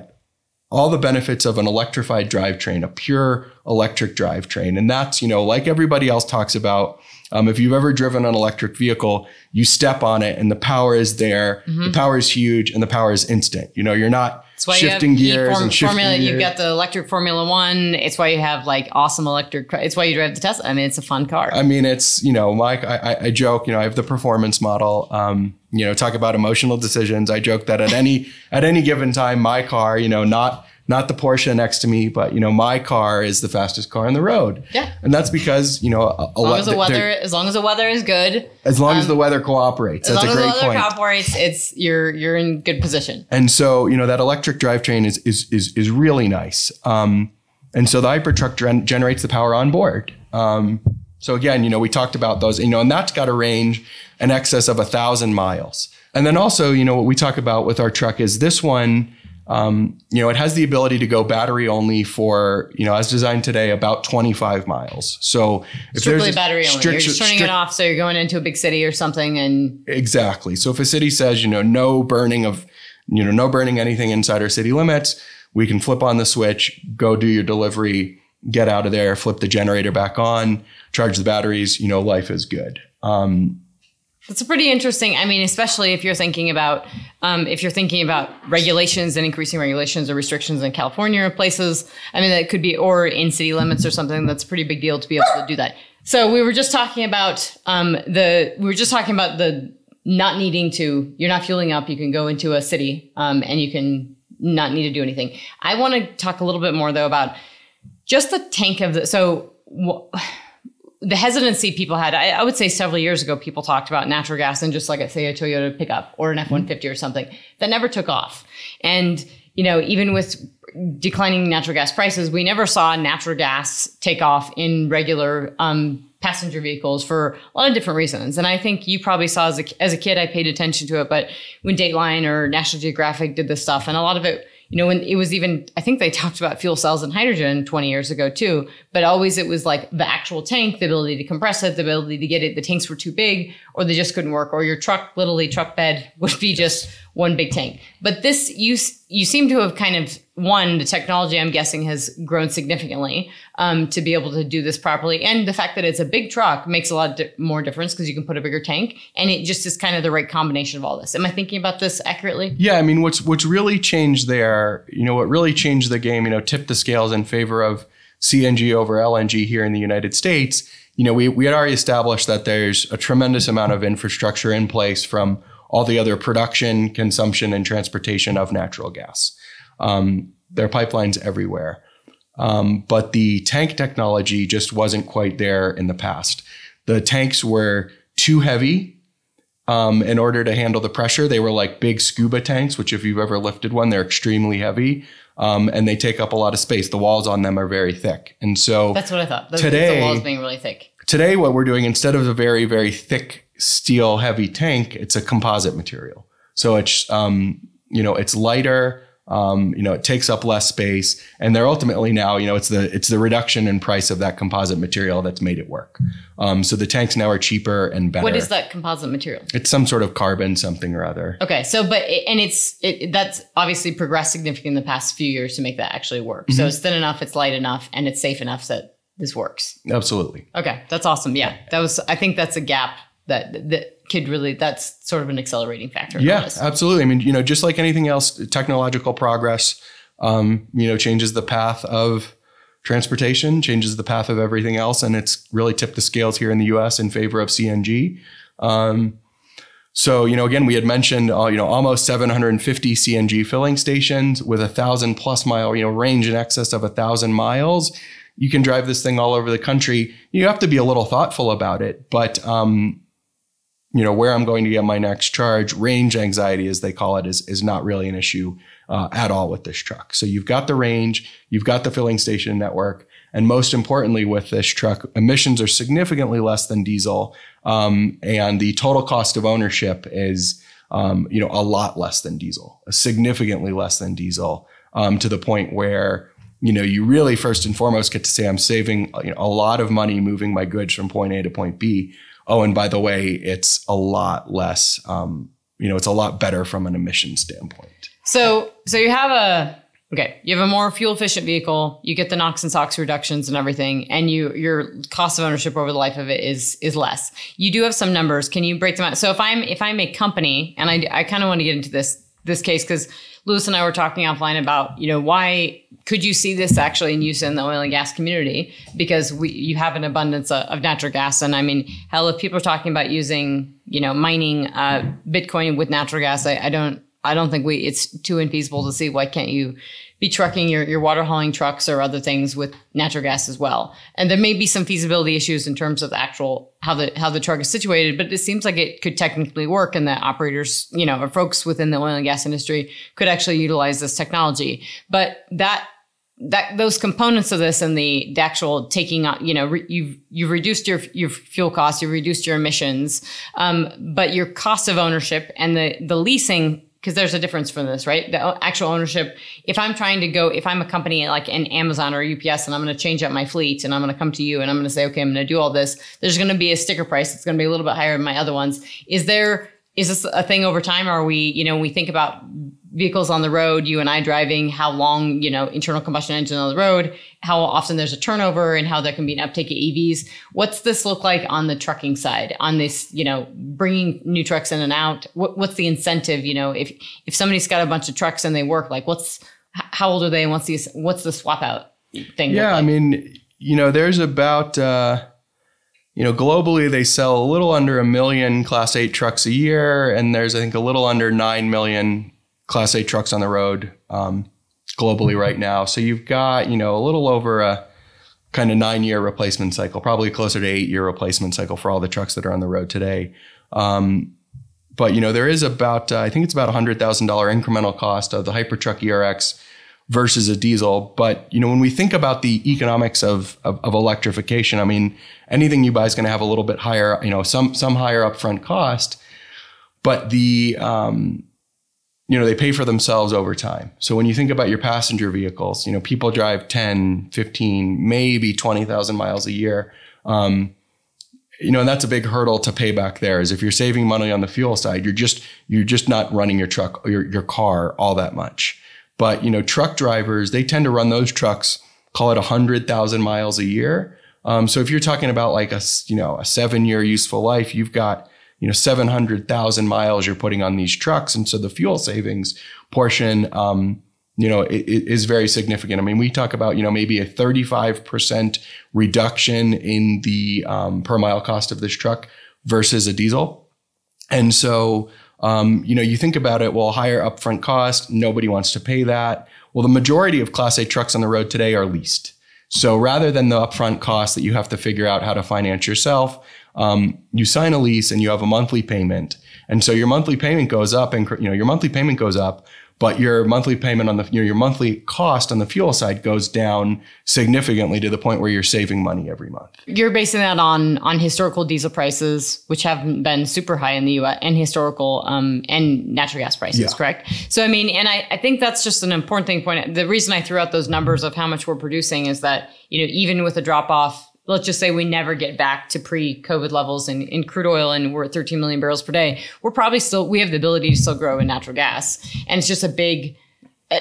all the benefits of an electrified drivetrain, a pure electric drivetrain. And that's, you know, like everybody else talks about Um, if you've ever driven an electric vehicle, you step on it and the power is there. The power is huge and the power is instant. You know, you're not That's why shifting you have gears e-form- and shifting Formula. You've got the electric Formula One. It's why you have like awesome electric. It's why you drive the Tesla. I mean, it's a fun car. I mean, it's you know, Mike. I, I, I joke. You know, I have the performance model. Um, you know, talk about emotional decisions. I joke that at any at any given time, my car, you know, not not the Porsche next to me, but you know, my car is the fastest car on the road. Yeah. and that's because you know, a, as long as the weather, as long as the weather is good, as long as the weather cooperates. as That's long a as the great weather point. cooperates, it's you're you're in good position. And so, you know, that electric drivetrain is is is is really nice. Um, and so the Hypertruck gen- generates the power on board. Um, so again, you know, we talked about those, you know, and that's got a range in excess of a thousand miles. And then also, you know, what we talk about with our truck is this one. Um, you know, it has the ability to go battery only for, you know, as designed today, about 25 miles. So if Strictly battery only. strict- you're just turning strict- it off, so you're going into a big city or something, and Exactly. So if a city says, you know, no burning of, you know, no burning anything inside our city limits, we can flip on the switch, go do your delivery, get out of there, flip the generator back on, charge the batteries, you know, life is good. Um, It's a pretty interesting. I mean, especially if you're thinking about um, if you're thinking about regulations and increasing regulations or restrictions in California or places. I mean, that could be or in city limits or something. That's a pretty big deal to be able to do that. So we were just talking about um, the we were just talking about the not needing to. You're not fueling up. You can go into a city um, and you can not need to do anything. I want to talk a little bit more though about just the tank of the so. wh- the hesitancy people had, I, I would say several years ago, people talked about natural gas and just like I say a Toyota pickup or an F one fifty or something that never took off. And you know, even with declining natural gas prices, we never saw natural gas take off in regular um, passenger vehicles for a lot of different reasons. And I think you probably saw as a, as a kid, I paid attention to it, but when Dateline or National Geographic did this stuff, and a lot of it you know, when it was even, I think they talked about fuel cells and hydrogen 20 years ago too, but always it was like the actual tank, the ability to compress it, the ability to get it. The tanks were too big or they just couldn't work or your truck, literally truck bed would be just one big tank. But this, you, you seem to have kind of, one, the technology I'm guessing has grown significantly um, to be able to do this properly. And the fact that it's a big truck makes a lot di- more difference because you can put a bigger tank and it just is kind of the right combination of all this. Am I thinking about this accurately? Yeah, I mean, what's what's really changed there, you know, what really changed the game, you know, tipped the scales in favor of CNG over LNG here in the United States. You know, we we had already established that there's a tremendous amount of infrastructure in place from all the other production, consumption, and transportation of natural gas. Um, there are pipelines everywhere. Um, but the tank technology just wasn't quite there in the past. The tanks were too heavy um, in order to handle the pressure. They were like big scuba tanks, which if you've ever lifted one, they're extremely heavy um, and they take up a lot of space. The walls on them are very thick. And so That's what I thought. The, Today- the walls being really thick. today, what we're doing instead of a very, very thick steel heavy tank, it's a composite material. So it's, um, you know, it's lighter. Um, you know, it takes up less space, and they're ultimately now, you know, it's the it's the reduction in price of that composite material that's made it work. Um, so the tanks now are cheaper and better. What is that composite material? It's some sort of carbon something or other. Okay, so but it, and it's it, that's obviously progressed significantly in the past few years to make that actually work. So it's thin enough, it's light enough, and it's safe enough that this works. Absolutely. Okay, that's awesome. Yeah, that was. I think that's a gap that that could really. That's sort of an accelerating factor. Yeah, absolutely. I mean, you know, just like anything else, technological progress, um, you know, changes the path of transportation, changes the path of everything else, and it's really tipped the scales here in the U.S. in favor of CNG. Um, so, you know, again, we had mentioned, uh, you know, almost 750 CNG filling stations with a thousand plus mile, you know, range in excess of a thousand miles. You can drive this thing all over the country. You have to be a little thoughtful about it, but um, you know where I'm going to get my next charge. Range anxiety, as they call it, is is not really an issue uh, at all with this truck. So you've got the range, you've got the filling station network, and most importantly, with this truck, emissions are significantly less than diesel, um, and the total cost of ownership is um, you know a lot less than diesel, significantly less than diesel, um, to the point where you know you really first and foremost get to say I'm saving you know, a lot of money moving my goods from point A to point B oh, and by the way, it's a lot less, um, you know, it's a lot better from an emission standpoint. So so you have a okay, you have a more fuel efficient vehicle, you get the NOx and SOx reductions and everything, and you your cost of ownership over the life of it is is less. You do have some numbers. Can you break them out? So if I'm if I'm a company, and I I kind of want to get into this this case because Louis and I were talking offline about you know why could you see this actually in use in the oil and gas community? Because we you have an abundance of, of natural gas. And I mean hell if people are talking about using you know mining uh, Bitcoin with natural gas I, I don't I don't think we it's too infeasible to see why can't you be trucking your, your water hauling trucks or other things with natural gas as well. And there may be some feasibility issues in terms of the actual how the how the truck is situated, but it seems like it could technically work and that operators, you know, or folks within the oil and gas industry could actually utilize this technology. But that that those components of this and the, the actual taking on, you know, re, you've you've reduced your your fuel costs, you've reduced your emissions, um, but your cost of ownership and the the leasing because there's a difference from this, right? The actual ownership. If I'm trying to go, if I'm a company like an Amazon or UPS and I'm going to change up my fleet and I'm going to come to you and I'm going to say, okay, I'm going to do all this, there's going to be a sticker price. It's going to be a little bit higher than my other ones. Is there, is this a thing over time? Are we, you know, we think about vehicles on the road, you and I driving, how long, you know, internal combustion engine on the road, how often there's a turnover and how there can be an uptake of EVs. What's this look like on the trucking side on this, you know, bringing new trucks in and out? What, what's the incentive? You know, if, if somebody's got a bunch of trucks and they work, like what's, how old are they and what's the, what's the swap out thing? Yeah. like? I mean, you know, there's about, uh, you know, globally they sell a little under a million Class 8 trucks a year, and there's I think a little under nine million Class 8 trucks on the road um, globally right now. So you've got you know a little over a kind of nine year replacement cycle, probably closer to eight year replacement cycle for all the trucks that are on the road today. Um, but you know there is about uh, I think it's about a hundred thousand dollar incremental cost of the Hypertruck ERX versus a diesel. But you know, when we think about the economics of, of, of electrification, I mean, anything you buy is going to have a little bit higher, you know, some some higher upfront cost, but the um, you know, they pay for themselves over time. So when you think about your passenger vehicles, you know, people drive 10, 15, maybe 20,000 miles a year. Um, you know, and that's a big hurdle to pay back there is if you're saving money on the fuel side, you're just, you're just not running your truck or your, your car all that much. But, you know, truck drivers, they tend to run those trucks, call it a hundred thousand miles a year. Um, so if you're talking about like a, you know, a seven year useful life, you've got, you know, 700,000 miles you're putting on these trucks. And so the fuel savings portion, um, you know, it, it is very significant. I mean, we talk about, you know, maybe a 35% reduction in the um, per mile cost of this truck versus a diesel. And so, um, you know, you think about it, well, higher upfront cost, nobody wants to pay that. Well, the majority of Class 8 trucks on the road today are leased. So rather than the upfront cost that you have to figure out how to finance yourself, um, you sign a lease and you have a monthly payment. And so your monthly payment goes up and, you know, your monthly payment goes up, but your monthly payment on the, you know, your monthly cost on the fuel side goes down significantly to the point where you're saving money every month. You're basing that on on historical diesel prices, which haven't been super high in the U.S. and historical um, and natural gas prices, Yeah. correct? So I mean, and I, I think that's just an important thing. Point the reason I threw out those numbers of how much we're producing is that you know even with a drop off. Let's just say we never get back to pre-COVID levels in, in crude oil and we're at 13 million barrels per day. We're probably still, we have the ability to still grow in natural gas. And it's just a big, uh,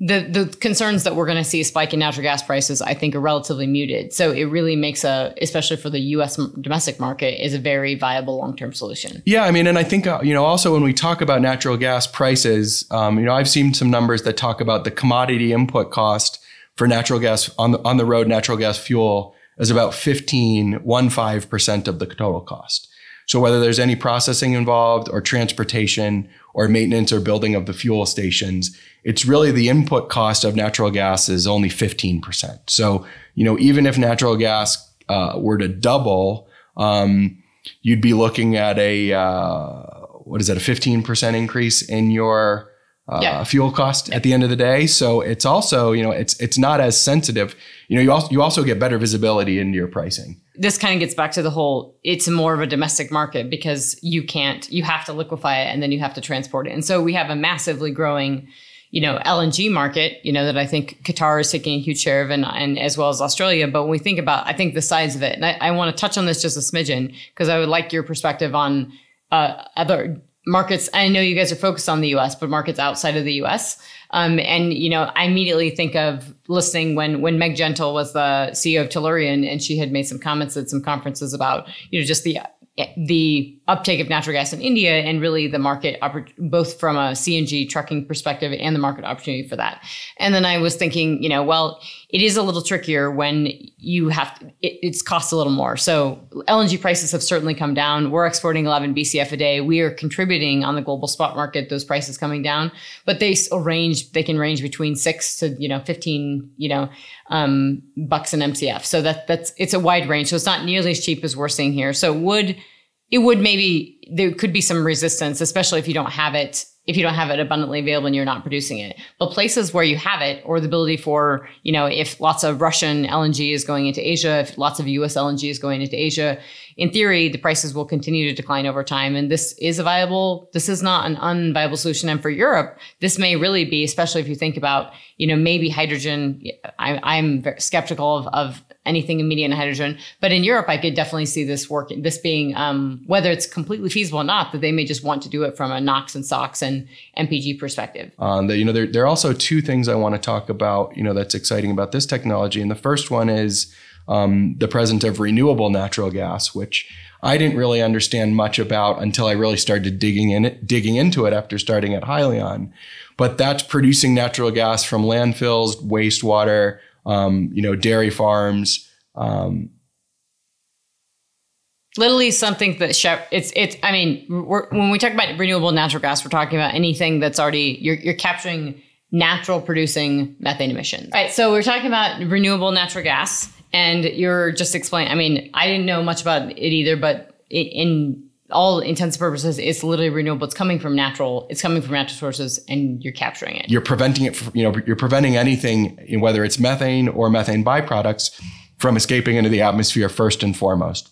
the the concerns that we're going to see a spike in natural gas prices, I think, are relatively muted. So it really makes a, especially for the U.S. domestic market, is a very viable long term solution. Yeah, I mean, and I think uh, you know also when we talk about natural gas prices, um, you know, I've seen some numbers that talk about the commodity input cost for natural gas on the on the road natural gas fuel is about 15, 15 percent of the total cost. So whether there's any processing involved or transportation or maintenance or building of the fuel stations, it's really the input cost of natural gas is only 15%. So, you know, even if natural gas uh, were to double, um, you'd be looking at a, uh, what is that, a 15% increase in your uh, Yeah. fuel cost at the end of the day. So it's also, you know, it's, it's not as sensitive. You know, you also, you also get better visibility into your pricing. This kind of gets back to the whole it's more of a domestic market because you can't, you have to liquefy it and then you have to transport it. And so we have a massively growing, you know, LNG market, you know, that I think Qatar is taking a huge share of and, and as well as Australia. But when we think about, I think the size of it, and I, I want to touch on this just a smidgen because I would like your perspective on uh, other markets. I know you guys are focused on the U.S., but markets outside of the U.S. Um, and you know, I immediately think of listening when when Meg Gentle was the CEO of Tellurian, and she had made some comments at some conferences about you know just the the uptake of natural gas in India and really the market, both from a CNG trucking perspective and the market opportunity for that. And then I was thinking, you know, well, it is a little trickier when you have it, it's cost a little more. So LNG prices have certainly come down. We're exporting 11 BCF a day. We are contributing on the global spot market, those prices coming down, but they range, they can range between six to, you know, 15, you know, um, bucks an MCF. So that that's, it's a wide range. So it's not nearly as cheap as we're seeing here. So would, it would maybe there could be some resistance, especially if you don't have it if you don't have it abundantly available and you're not producing it. But places where you have it, or the ability for, you know, if lots of Russian LNG is going into Asia, if lots of US LNG is going into Asia, in theory, the prices will continue to decline over time. And this is a viable, this is not an unviable solution. And for Europe, this may really be, especially if you think about, you know, maybe hydrogen. I, am skeptical of, of anything immediate hydrogen. But in Europe, I could definitely see this working, this being, um, whether it's completely feasible or not, that they may just want to do it from a NOx and SOx and MPG perspective. Um, the, you know, there, there are also two things I want to talk about, you know, that's exciting about this technology. And the first one is um, the presence of renewable natural gas, which I didn't really understand much about until I really started digging in it, digging into it after starting at Hyliion. But that's producing natural gas from landfills, wastewater, um, you know, dairy farms. Um, Literally something that Chef, it's it's. I mean, when we talk about renewable natural gas, we're talking about anything that's already you're you're capturing natural producing methane emissions. All right, so we're talking about renewable natural gas, and you're just explaining. I mean, I didn't know much about it either, but in all intents and purposes, it's literally renewable. It's coming from natural. It's coming from natural sources, and you're capturing it. You're preventing it. From, you know, you're preventing anything, whether it's methane or methane byproducts, from escaping into the atmosphere first and foremost.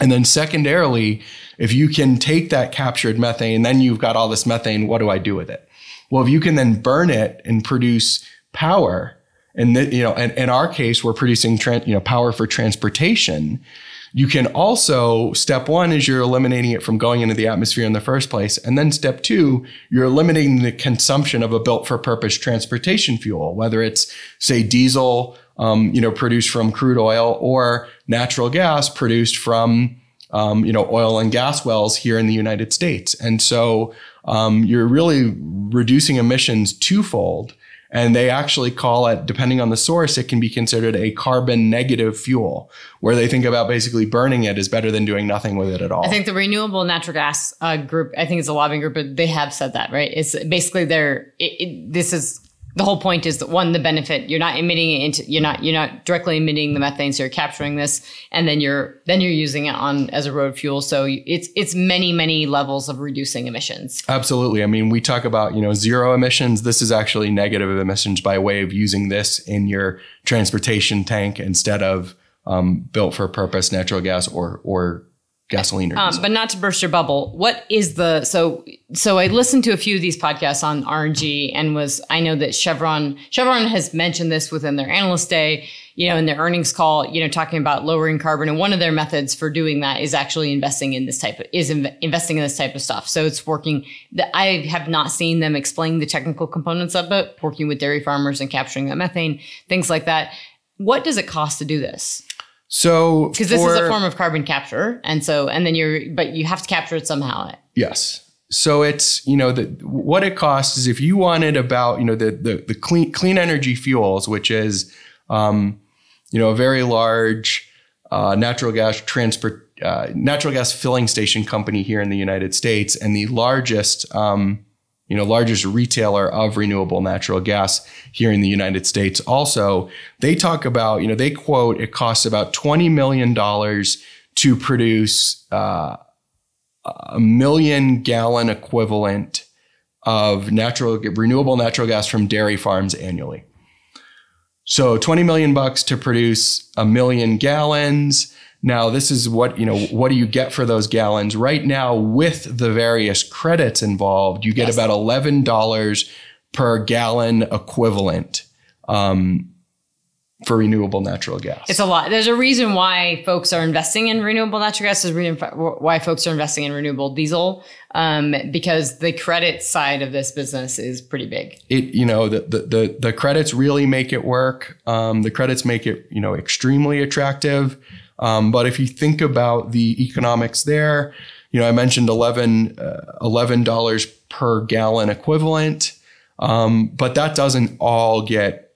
And then secondarily, if you can take that captured methane, then you've got all this methane. What do I do with it? Well, if you can then burn it and produce power, and the, you know, and in our case, we're producing tra- you know power for transportation you can also, step one is you're eliminating it from going into the atmosphere in the first place. And then step two, you're eliminating the consumption of a built for purpose transportation fuel, whether it's, say, diesel, um, you know, produced from crude oil or natural gas produced from, um, you know, oil and gas wells here in the United States. And so um, you're really reducing emissions twofold. And they actually call it, depending on the source, it can be considered a carbon negative fuel, where they think about basically burning it is better than doing nothing with it at all. I think the renewable natural gas uh, group, I think it's a lobbying group, but they have said that, right? It's basically they're, it, it, this is the whole point is that one, the benefit you're not emitting it into you're not you're not directly emitting the methane, so you're capturing this, and then you're then you're using it on as a road fuel. So it's it's many many levels of reducing emissions. Absolutely. I mean, we talk about you know zero emissions. This is actually negative emissions by way of using this in your transportation tank instead of um, built for purpose natural gas or or gasoline or um, but not to burst your bubble what is the so so i listened to a few of these podcasts on rng and was i know that chevron chevron has mentioned this within their analyst day you know in their earnings call you know talking about lowering carbon. And one of their methods for doing that is actually investing in this type of is inv- investing in this type of stuff. So it's working that i have not seen them explain the technical components of it working with dairy farmers and capturing that methane things like that. What does it cost to do this so because this is a form of carbon capture, and so and then you're but you have to capture it somehow. Yes. So it's you know the what it costs is if you wanted about you know the the, the clean clean energy fuels, which is um, you know a very large uh, natural gas transport uh, natural gas filling station company here in the United States, and the largest um, you know, largest retailer of renewable natural gas here in the United States. Also, they talk about, you know, they quote it costs about $20 million to produce uh, a million gallon equivalent of natural renewable natural gas from dairy farms annually. So 20 million bucks to produce a million gallons. Now, this is what, you know, what do you get for those gallons? Right now, with the various credits involved, you get yes. about $11 per gallon equivalent. Um, for renewable natural gas. It's a lot. There's a reason why folks are investing in renewable natural gas. Reason why folks are investing in renewable diesel um, because the credit side of this business is pretty big. It you know the the the, the credits really make it work. Um, the credits make it you know extremely attractive. Um, but if you think about the economics there, you know I mentioned 11 uh, dollars per gallon equivalent, um, but that doesn't all get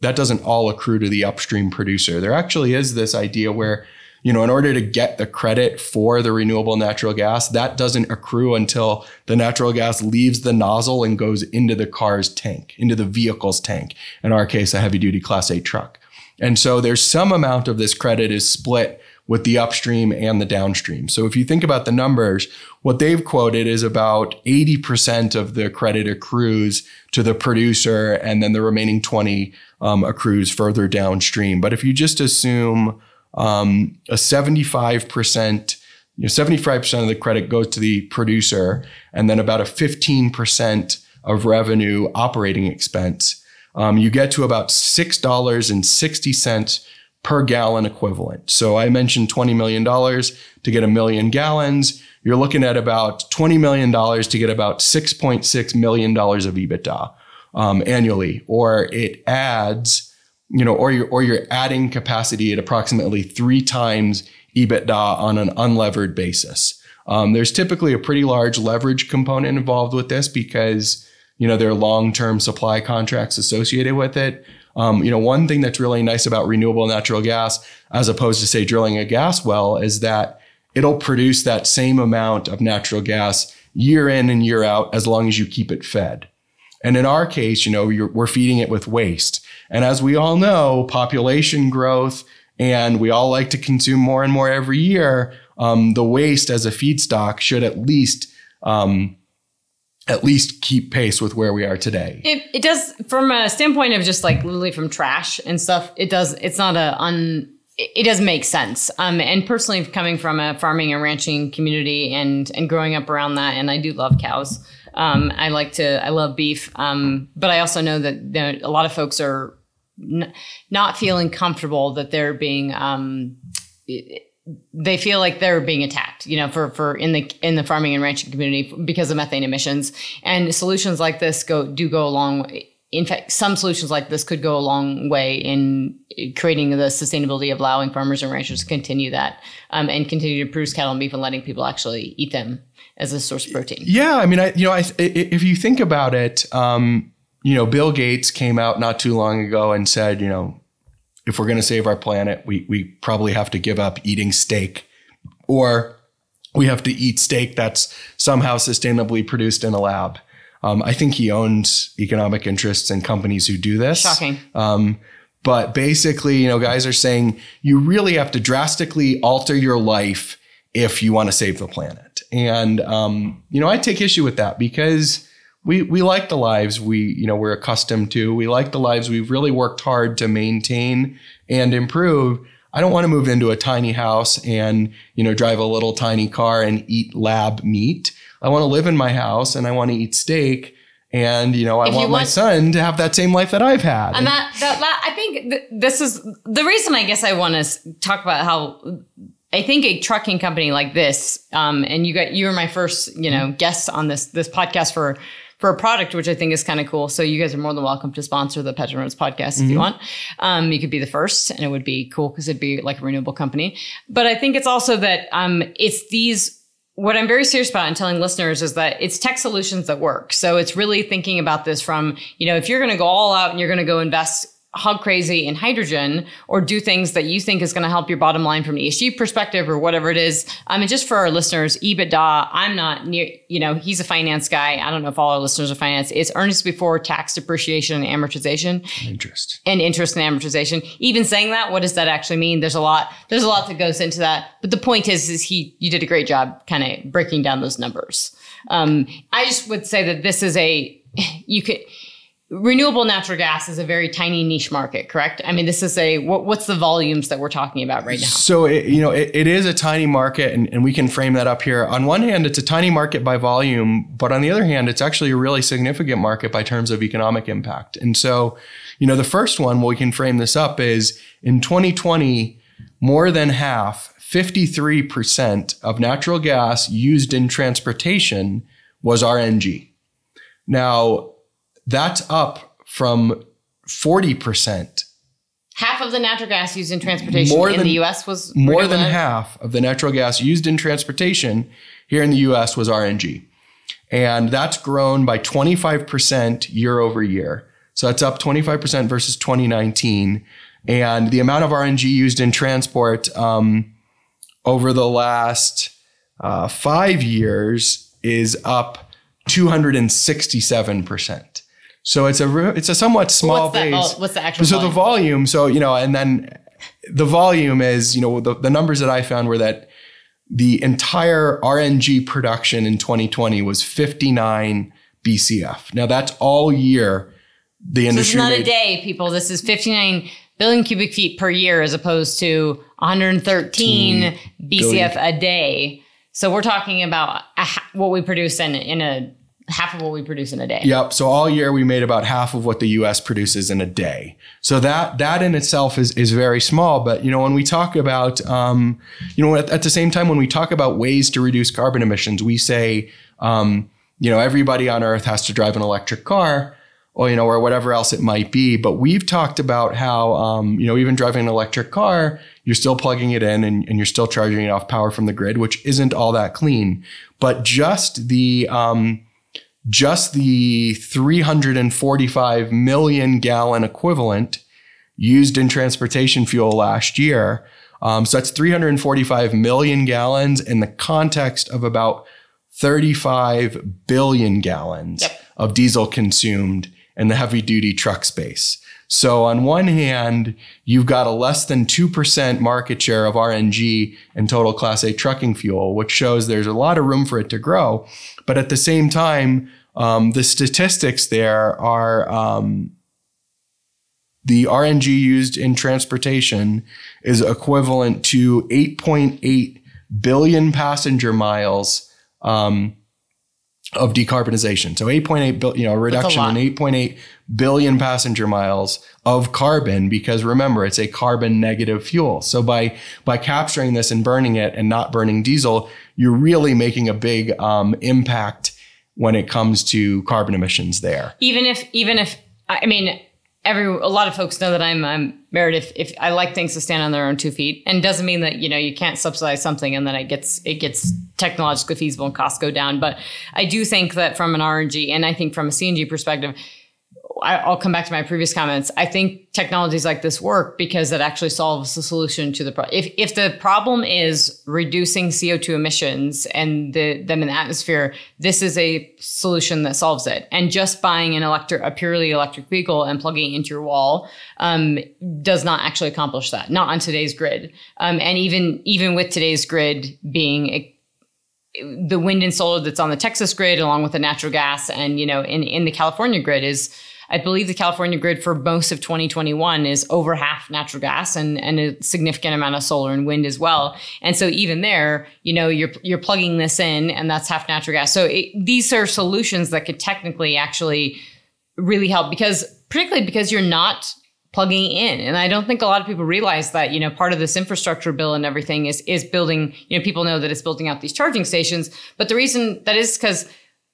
that doesn't all accrue to the upstream producer. There actually is this idea where, you know, in order to get the credit for the renewable natural gas, that doesn't accrue until the natural gas leaves the nozzle and goes into the car's tank, into the vehicle's tank. In our case, a heavy duty class 8 truck. And so there's some amount of this credit is split with the upstream and the downstream. So if you think about the numbers, what they've quoted is about 80% of the credit accrues to the producer and then the remaining 20 um, accrues further downstream. But if you just assume um, a 75%, you know, 75% of the credit goes to the producer and then about a 15% of revenue operating expense, um, you get to about $6.60 per gallon equivalent. So I mentioned $20 million to get a million gallons. You're looking at about $20 million to get about $6.6 million of EBITDA um, annually, or it adds, you know, or you're, or you're adding capacity at approximately three times EBITDA on an unlevered basis. Um, there's typically a pretty large leverage component involved with this because, you know, there are long-term supply contracts associated with it. Um, you know, one thing that's really nice about renewable natural gas, as opposed to say drilling a gas well, is that it'll produce that same amount of natural gas year in and year out as long as you keep it fed. And in our case, you know, we're feeding it with waste. And as we all know, population growth and we all like to consume more and more every year. Um, the waste as a feedstock should at least um, at least keep pace with where we are today. It, it does from a standpoint of just like literally from trash and stuff. It does. It's not a un. It does make sense. Um, and personally, coming from a farming and ranching community and and growing up around that, and I do love cows. Um, I like to. I love beef. Um, but I also know that you know, a lot of folks are n- not feeling comfortable that they're being. Um, it, they feel like they're being attacked, you know, for for in the in the farming and ranching community because of methane emissions. And solutions like this go do go a long way. In fact, some solutions like this could go a long way in creating the sustainability of allowing farmers and ranchers to continue that um, and continue to produce cattle and beef and letting people actually eat them as a source of protein. Yeah, I mean, I you know, I, if you think about it, um, you know, Bill Gates came out not too long ago and said, you know, if we're going to save our planet, we we probably have to give up eating steak, or we have to eat steak that's somehow sustainably produced in a lab. Um, I think he owns economic interests in companies who do this. Shocking. Um, but basically, you know, guys are saying you really have to drastically alter your life if you want to save the planet. And um, you know, I take issue with that because we we like the lives we you know we're accustomed to. We like the lives we've really worked hard to maintain and improve. I don't want to move into a tiny house and you know drive a little tiny car and eat lab meat. I want to live in my house and I want to eat steak and you know I want, want, my son to have that same life that I've had. And that, that, that I think th- this is the reason I guess I want to talk about how I think a trucking company like this, um, and you got you were my first you know guest on this this podcast for for a product, which I think is kind of cool. So you guys are more than welcome to sponsor the PetroNerds podcast mm-hmm. if you mm-hmm. want. Um, you could be the first, and it would be cool because it'd be like a renewable company. But I think it's also that um, it's these. What I'm very serious about and telling listeners is that it's tech solutions that work. So it's really thinking about this from, you know, if you're going to go all out and you're going to go invest hog crazy in hydrogen or do things that you think is going to help your bottom line from an ESG perspective or whatever it is. I mean, just for our listeners, EBITDA, I'm not near, you know, he's a finance guy. I don't know if all our listeners are finance. It's earnings before tax depreciation and amortization. Interest. And interest and amortization. Even saying that, what does that actually mean? There's a lot, there's a lot that goes into that. But the point is, is he, you did a great job kind of breaking down those numbers. Um, I just would say that this is a, you could, renewable natural gas is a very tiny niche market, correct? I mean, this is a what, what's the volumes that we're talking about right now? So it, you know, it, it is a tiny market, and, and we can frame that up here. On one hand, it's a tiny market by volume, but on the other hand, it's actually a really significant market by terms of economic impact. And so, you know, the first one, we can frame this up is in 2020, more than half, 53% of natural gas used in transportation was RNG. Now, that's up from 40%. Half of the natural gas used in transportation more in than, the US was more than half of the natural gas used in transportation here in the US was RNG. And that's grown by 25% year over year. So that's up 25% versus 2019. And the amount of RNG used in transport um, over the last uh, five years is up 267%. So it's a it's a somewhat small what's base. what's the actual? So volume? the volume. So you know, and then the volume is you know the, the numbers that I found were that the entire RNG production in 2020 was 59 BCF. Now that's all year. The industry. this is not made, a day, people. This is 59 billion cubic feet per year, as opposed to 113 BCF a day. So we're talking about a, what we produce in in a half of what we produce in a day. Yep. So all year we made about half of what the US produces in a day. So that that in itself is is very small. But you know, when we talk about um, you know, at, at, the same time when we talk about ways to reduce carbon emissions, we say um, you know, everybody on earth has to drive an electric car or you know, or whatever else it might be. But we've talked about how um, you know, even driving an electric car, you're still plugging it in and, and you're still charging it off power from the grid, which isn't all that clean. But just the um, just the 345 million gallon equivalent used in transportation fuel last year. Um, so that's 345 million gallons in the context of about 35 billion gallons yep. of diesel consumed in the heavy duty truck space. So on one hand, you've got a less than 2% market share of RNG in total class 8 trucking fuel, which shows there's a lot of room for it to grow. But at the same time, um, the statistics there are um, the RNG used in transportation is equivalent to 8.8 billion passenger miles um, of decarbonization. So 8.8 billion, you know, a reduction in 8.8 billion passenger miles of carbon because remember it's a carbon negative fuel. So by by capturing this and burning it and not burning diesel, you're really making a big um, impact when it comes to carbon emissions there. Even if even if I mean every a lot of folks know that I'm I'm married if, if I like things to stand on their own two feet and doesn't mean that you know you can't subsidize something and then it gets it gets technologically feasible and costs go down but I do think that from an RNG and I think from a CNG perspective I'll come back to my previous comments. I think technologies like this work because it actually solves the solution to the problem. If, if the problem is reducing CO2 emissions and the, them in the atmosphere, this is a solution that solves it. And just buying an electric, a purely electric vehicle and plugging it into your wall um, does not actually accomplish that. Not on today's grid. Um, and even even with today's grid being a, the wind and solar that's on the Texas grid, along with the natural gas, and you know, in in the California grid is I believe the California grid for most of 2021 is over half natural gas and, and a significant amount of solar and wind as well. And so even there, you know, you're you're plugging this in, and that's half natural gas. So it, these are solutions that could technically actually really help because particularly because you're not plugging in. And I don't think a lot of people realize that, you know, part of this infrastructure bill and everything is is building, you know, people know that it's building out these charging stations. But the reason that is because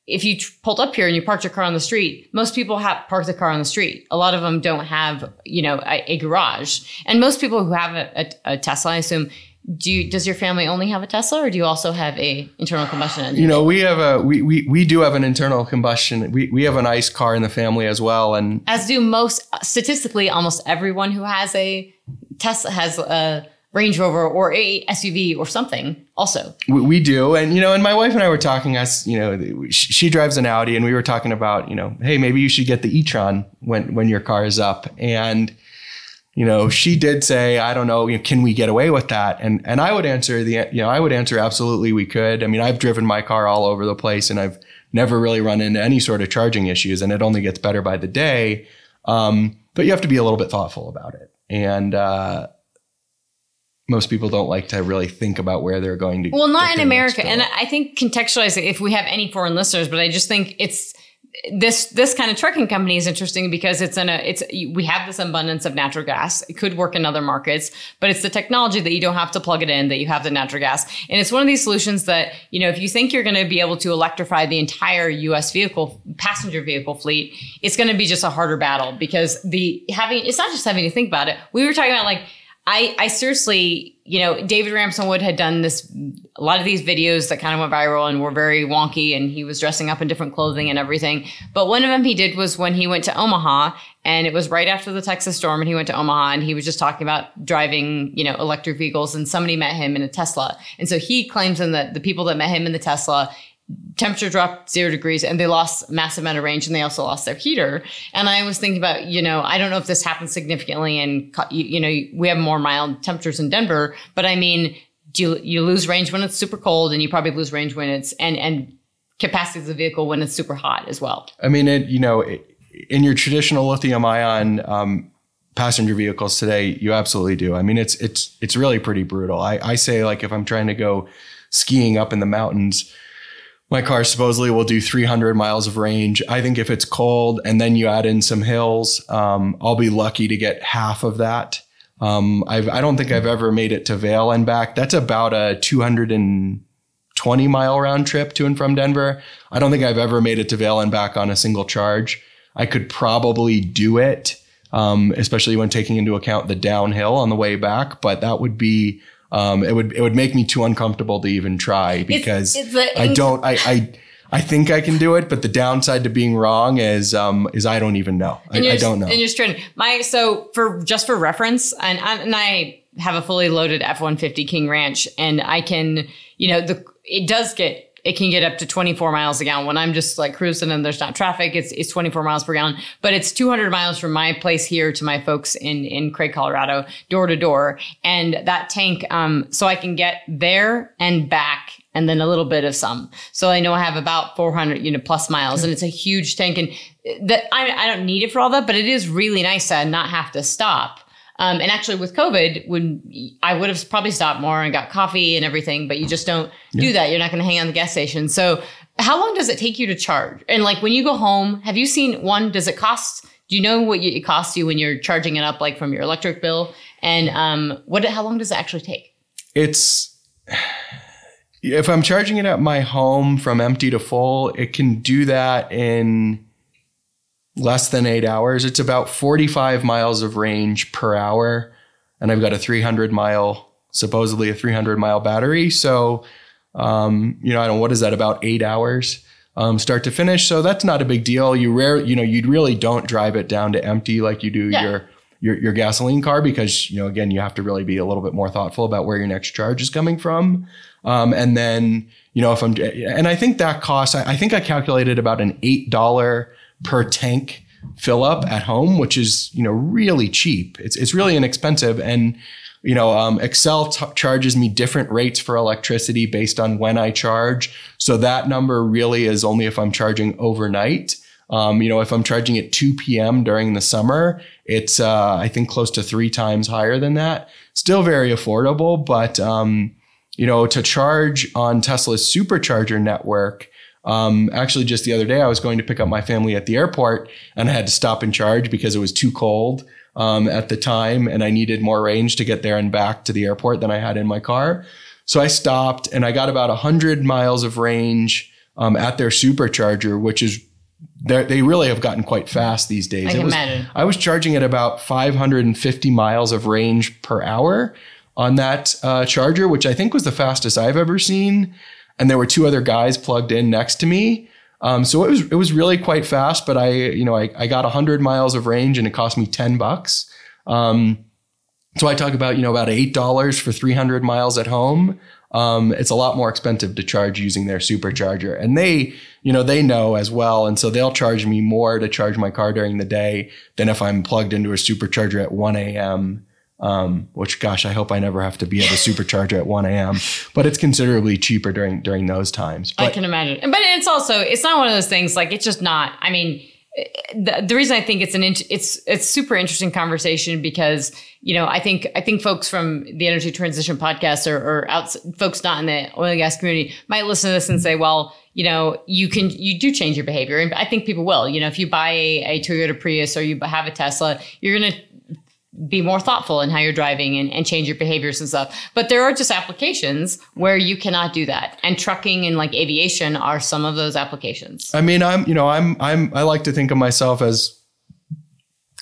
if you pulled up here and you parked your car on the street, most people have parked the car on the street. A lot of them don't have, you know, a, a garage. And most people who have a, a, a Tesla, I assume, do you, does your family only have a Tesla, or do you also have a internal combustion engine? You know, we have a we we, we do have an internal combustion. We we have an ICE car in the family as well, and as do most statistically, almost everyone who has a Tesla has a Range Rover or a SUV or something also. We, we, do. And, you know, and my wife and I were talking us, you know, she drives an Audi and we were talking about, you know, hey, maybe you should get the e-tron when, when your car is up. And you know, she did say, I don't know, you know, can we get away with that? And and I would answer the, you know, I would answer absolutely we could. I mean, I've driven my car all over the place, and I've never really run into any sort of charging issues, and it only gets better by the day. Um, but you have to be a little bit thoughtful about it, and uh, most people don't like to really think about where they're going to. Well, not in America, and I think contextualize if we have any foreign listeners, but I just think it's this this kind of trucking company is interesting because it's in a uh, it's we have this abundance of natural gas. It could work in other markets, but it's the technology that you don't have to plug it in that you have the natural gas, and it's one of these solutions that you know if you think you're going to be able to electrify the entire U.S. vehicle passenger vehicle fleet, it's going to be just a harder battle because the having it's not just having to think about it. We were talking about like I, I seriously, you know, David Ramsden Wood had done this, a lot of these videos that kind of went viral and were very wonky, and he was dressing up in different clothing and everything. But one of them he did was when he went to Omaha, and it was right after the Texas storm, and he went to Omaha, and he was just talking about driving, you know, electric vehicles, and somebody met him in a Tesla, and so he claims in that the people that met him in the Tesla temperature dropped zero degrees and they lost massive amount of range and they also lost their heater. And i was thinking about you know i don't know if this happens significantly and you, know we have more mild temperatures in denver but i mean you you lose range when it's super cold and you probably lose range when it's and and capacity of the vehicle when it's super hot as well. I mean it you know in your traditional lithium ion um, passenger vehicles today you absolutely do. I mean it's it's it's really pretty brutal. I i say like if i'm trying to go skiing up in the mountains my car supposedly will do 300 miles of range. I think if it's cold and then you add in some hills, um, I'll be lucky to get half of that. Um, I've, I don't think I've ever made it to Vail and back. That's about a 220 mile round trip to and from Denver. I don't think I've ever made it to Vail and back on a single charge. I could probably do it, um, especially when taking into account the downhill on the way back, but that would be um, it would it would make me too uncomfortable to even try because it's, it's I don't I, I I think I can do it, but the downside to being wrong is um, is I don't even know. I, I, don't know. And you're stranded. My so for just for reference, and and I have a fully loaded F one fifty King Ranch, and I can you know the it does get it can get up to 24 miles a gallon. When I'm just like cruising and there's not traffic, it's, it's 24 miles per gallon, but it's 200 miles from my place here to my folks in, in Craig, Colorado, door to door. And that tank, um, so I can get there and back and then a little bit of some. So I know I have about 400, you know, plus miles and it's a huge tank and that I, I don't need it for all that, but it is really nice to not have to stop um, and actually, with COVID, when I would have probably stopped more and got coffee and everything, but you just don't yeah. do that. You're not going to hang on the gas station. So, how long does it take you to charge? And like when you go home, have you seen one? Does it cost? Do you know what it costs you when you're charging it up, like from your electric bill? And um, what? How long does it actually take? It's if I'm charging it at my home from empty to full, it can do that in less than eight hours. It's about 45 miles of range per hour. And I've got a 300 mile, supposedly a 300 mile battery. So, um, you know, I don't, what is that, about eight hours? Um, start to finish. So that's not a big deal. You rare, you know, you really don't drive it down to empty like you do yeah. your, your, your gasoline car because, you know, again, you have to really be a little bit more thoughtful about where your next charge is coming from. Um, and then, you know, if I'm, and I think that costs, I, I think I calculated about an $8 per tank fill up at home, which is you know really cheap. It's it's really inexpensive, and you know um, Xcel t- charges me different rates for electricity based on when I charge. So that number really is only if I'm charging overnight. Um, you know, if I'm charging at 2 p.m. during the summer, it's uh, I think close to three times higher than that. Still very affordable, but um, you know, to charge on Tesla's supercharger network, um, actually, just the other day, I was going to pick up my family at the airport and I had to stop and charge because it was too cold um, at the time and I needed more range to get there and back to the airport than I had in my car. So I stopped and I got about 100 miles of range um, at their supercharger, which is they really have gotten quite fast these days. I can was, imagine. I was charging at about 550 miles of range per hour on that uh, charger, which I think was the fastest I've ever seen and there were two other guys plugged in next to me. Um, so it was it was really quite fast, but I you know I, I got 100 miles of range and it cost me 10 bucks. Um, so I talk about you know about eight dollars for 300 miles at home. um, it's a lot more expensive to charge using their supercharger. And they, you know, they know as well. And so they'll charge me more to charge my car during the day than if I'm plugged into a supercharger at 1 a.m. Um, which gosh, I hope I never have to be at a supercharger at 1 a.m. But it's considerably cheaper during during those times. But, I can imagine. But it's also it's not one of those things like it's just not. I mean, the, the reason I think it's an it's it's super interesting conversation because you know I think I think folks from the energy transition podcast or, or out, folks not in the oil and gas community might listen to this and say, well, you know, you can you do change your behavior, and I think people will. You know, if you buy a, a Toyota Prius or you have a Tesla, you're gonna be more thoughtful in how you're driving and, and change your behaviors and stuff. But there are just applications where you cannot do that. And trucking and like aviation are some of those applications. I mean, I'm, you know, I'm, I'm, I like to think of myself as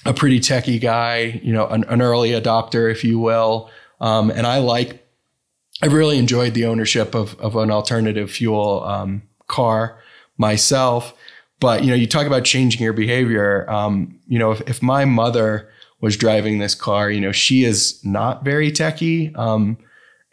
a pretty techie guy, you know, an, an early adopter, if you will. Um, and I like, I've really enjoyed the ownership of, of an alternative fuel um, car myself. But, you know, you talk about changing your behavior. Um, you know, if, if my mother, was driving this car. You know, she is not very techy, um,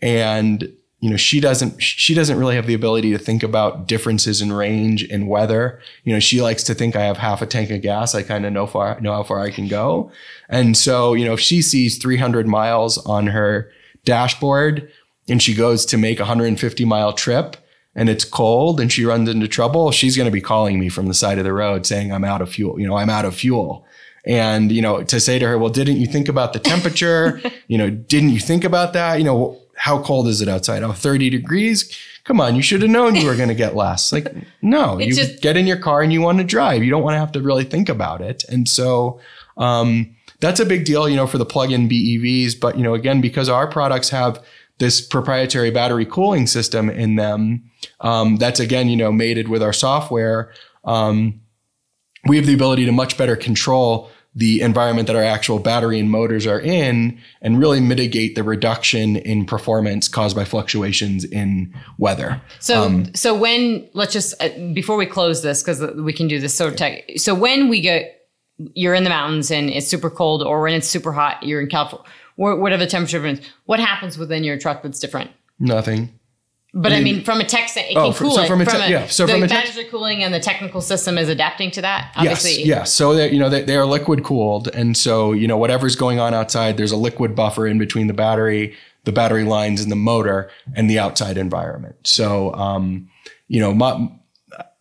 and you know she doesn't she doesn't really have the ability to think about differences in range and weather. You know, she likes to think I have half a tank of gas. I kind of know far know how far I can go, and so you know if she sees 300 miles on her dashboard and she goes to make a 150 mile trip and it's cold and she runs into trouble, she's going to be calling me from the side of the road saying I'm out of fuel. You know, I'm out of fuel and you know to say to her well didn't you think about the temperature? You know didn't you think about that? You know how cold is it outside? Oh 30 degrees? Come on you should have known you were going to get less. Like no it's you just, get in your car and you want to drive. You don't want to have to really think about it. And so um, that's a big deal you know for the plug-in BEVs but you know again because our products have this proprietary battery cooling system in them um, that's again you know mated with our software um, we have the ability to much better control the environment that our actual battery and motors are in and really mitigate the reduction in performance caused by fluctuations in weather. So um, so when let's just uh, before we close this cuz we can do this so tech so when we get you're in the mountains and it's super cold or when it's super hot you're in California whatever the temperature is what happens within your truck that's different? Nothing. But I mean, I mean, from a tech, it oh, can cool so from a, te- from a yeah, so the from a batteries are cooling and the technical system is adapting to that. Obviously. Yes, yes. So that you know they, they are liquid cooled, and so you know whatever's going on outside, there's a liquid buffer in between the battery, the battery lines, and the motor, and the outside environment. So um, you know, my,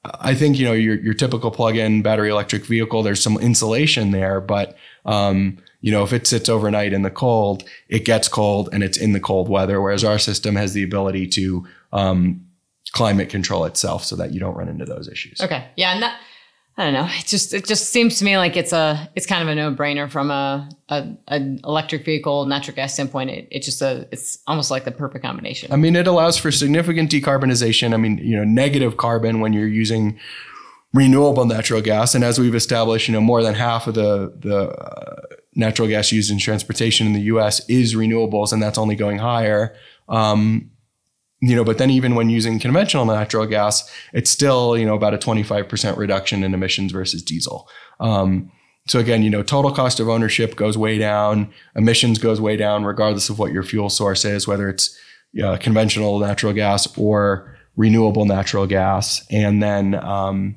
I think you know your your typical plug-in battery electric vehicle. There's some insulation there, but um, you know, if it sits overnight in the cold, it gets cold and it's in the cold weather. Whereas our system has the ability to um, climate control itself so that you don't run into those issues. Okay. Yeah. And that, I don't know. It just it just seems to me like it's a it's kind of a no brainer from a, a an electric vehicle natural gas standpoint. It, it's just a it's almost like the perfect combination. I mean, it allows for significant decarbonization. I mean, you know, negative carbon when you're using renewable natural gas, and as we've established, you know, more than half of the the uh, natural gas used in transportation in the U.S. is renewables, and that's only going higher. Um, you know, but then even when using conventional natural gas, it's still, you know, about a 25% reduction in emissions versus diesel. Um, so again, you know, total cost of ownership goes way down, emissions goes way down, regardless of what your fuel source is, whether it's uh, conventional natural gas or renewable natural gas. And then, um,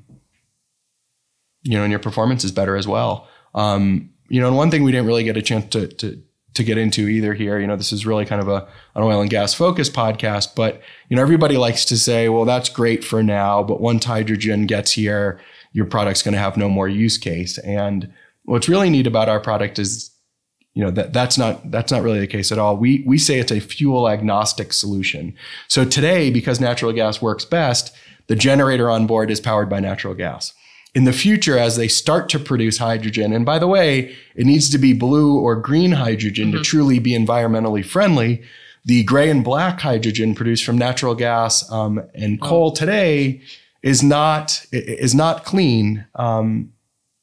you know, and your performance is better as well. Um, you know, and one thing we didn't really get a chance to, to to get into either here. You know, this is really kind of a an oil and gas focused podcast, but you know, everybody likes to say, well, that's great for now, but once hydrogen gets here, your product's going to have no more use case. And what's really neat about our product is you know that that's not that's not really the case at all. We we say it's a fuel agnostic solution. So today because natural gas works best, the generator on board is powered by natural gas in the future as they start to produce hydrogen. And by the way, it needs to be blue or green hydrogen mm-hmm. to truly be environmentally friendly. The gray and black hydrogen produced from natural gas um, and oh. coal oh. today is not is not clean. Um,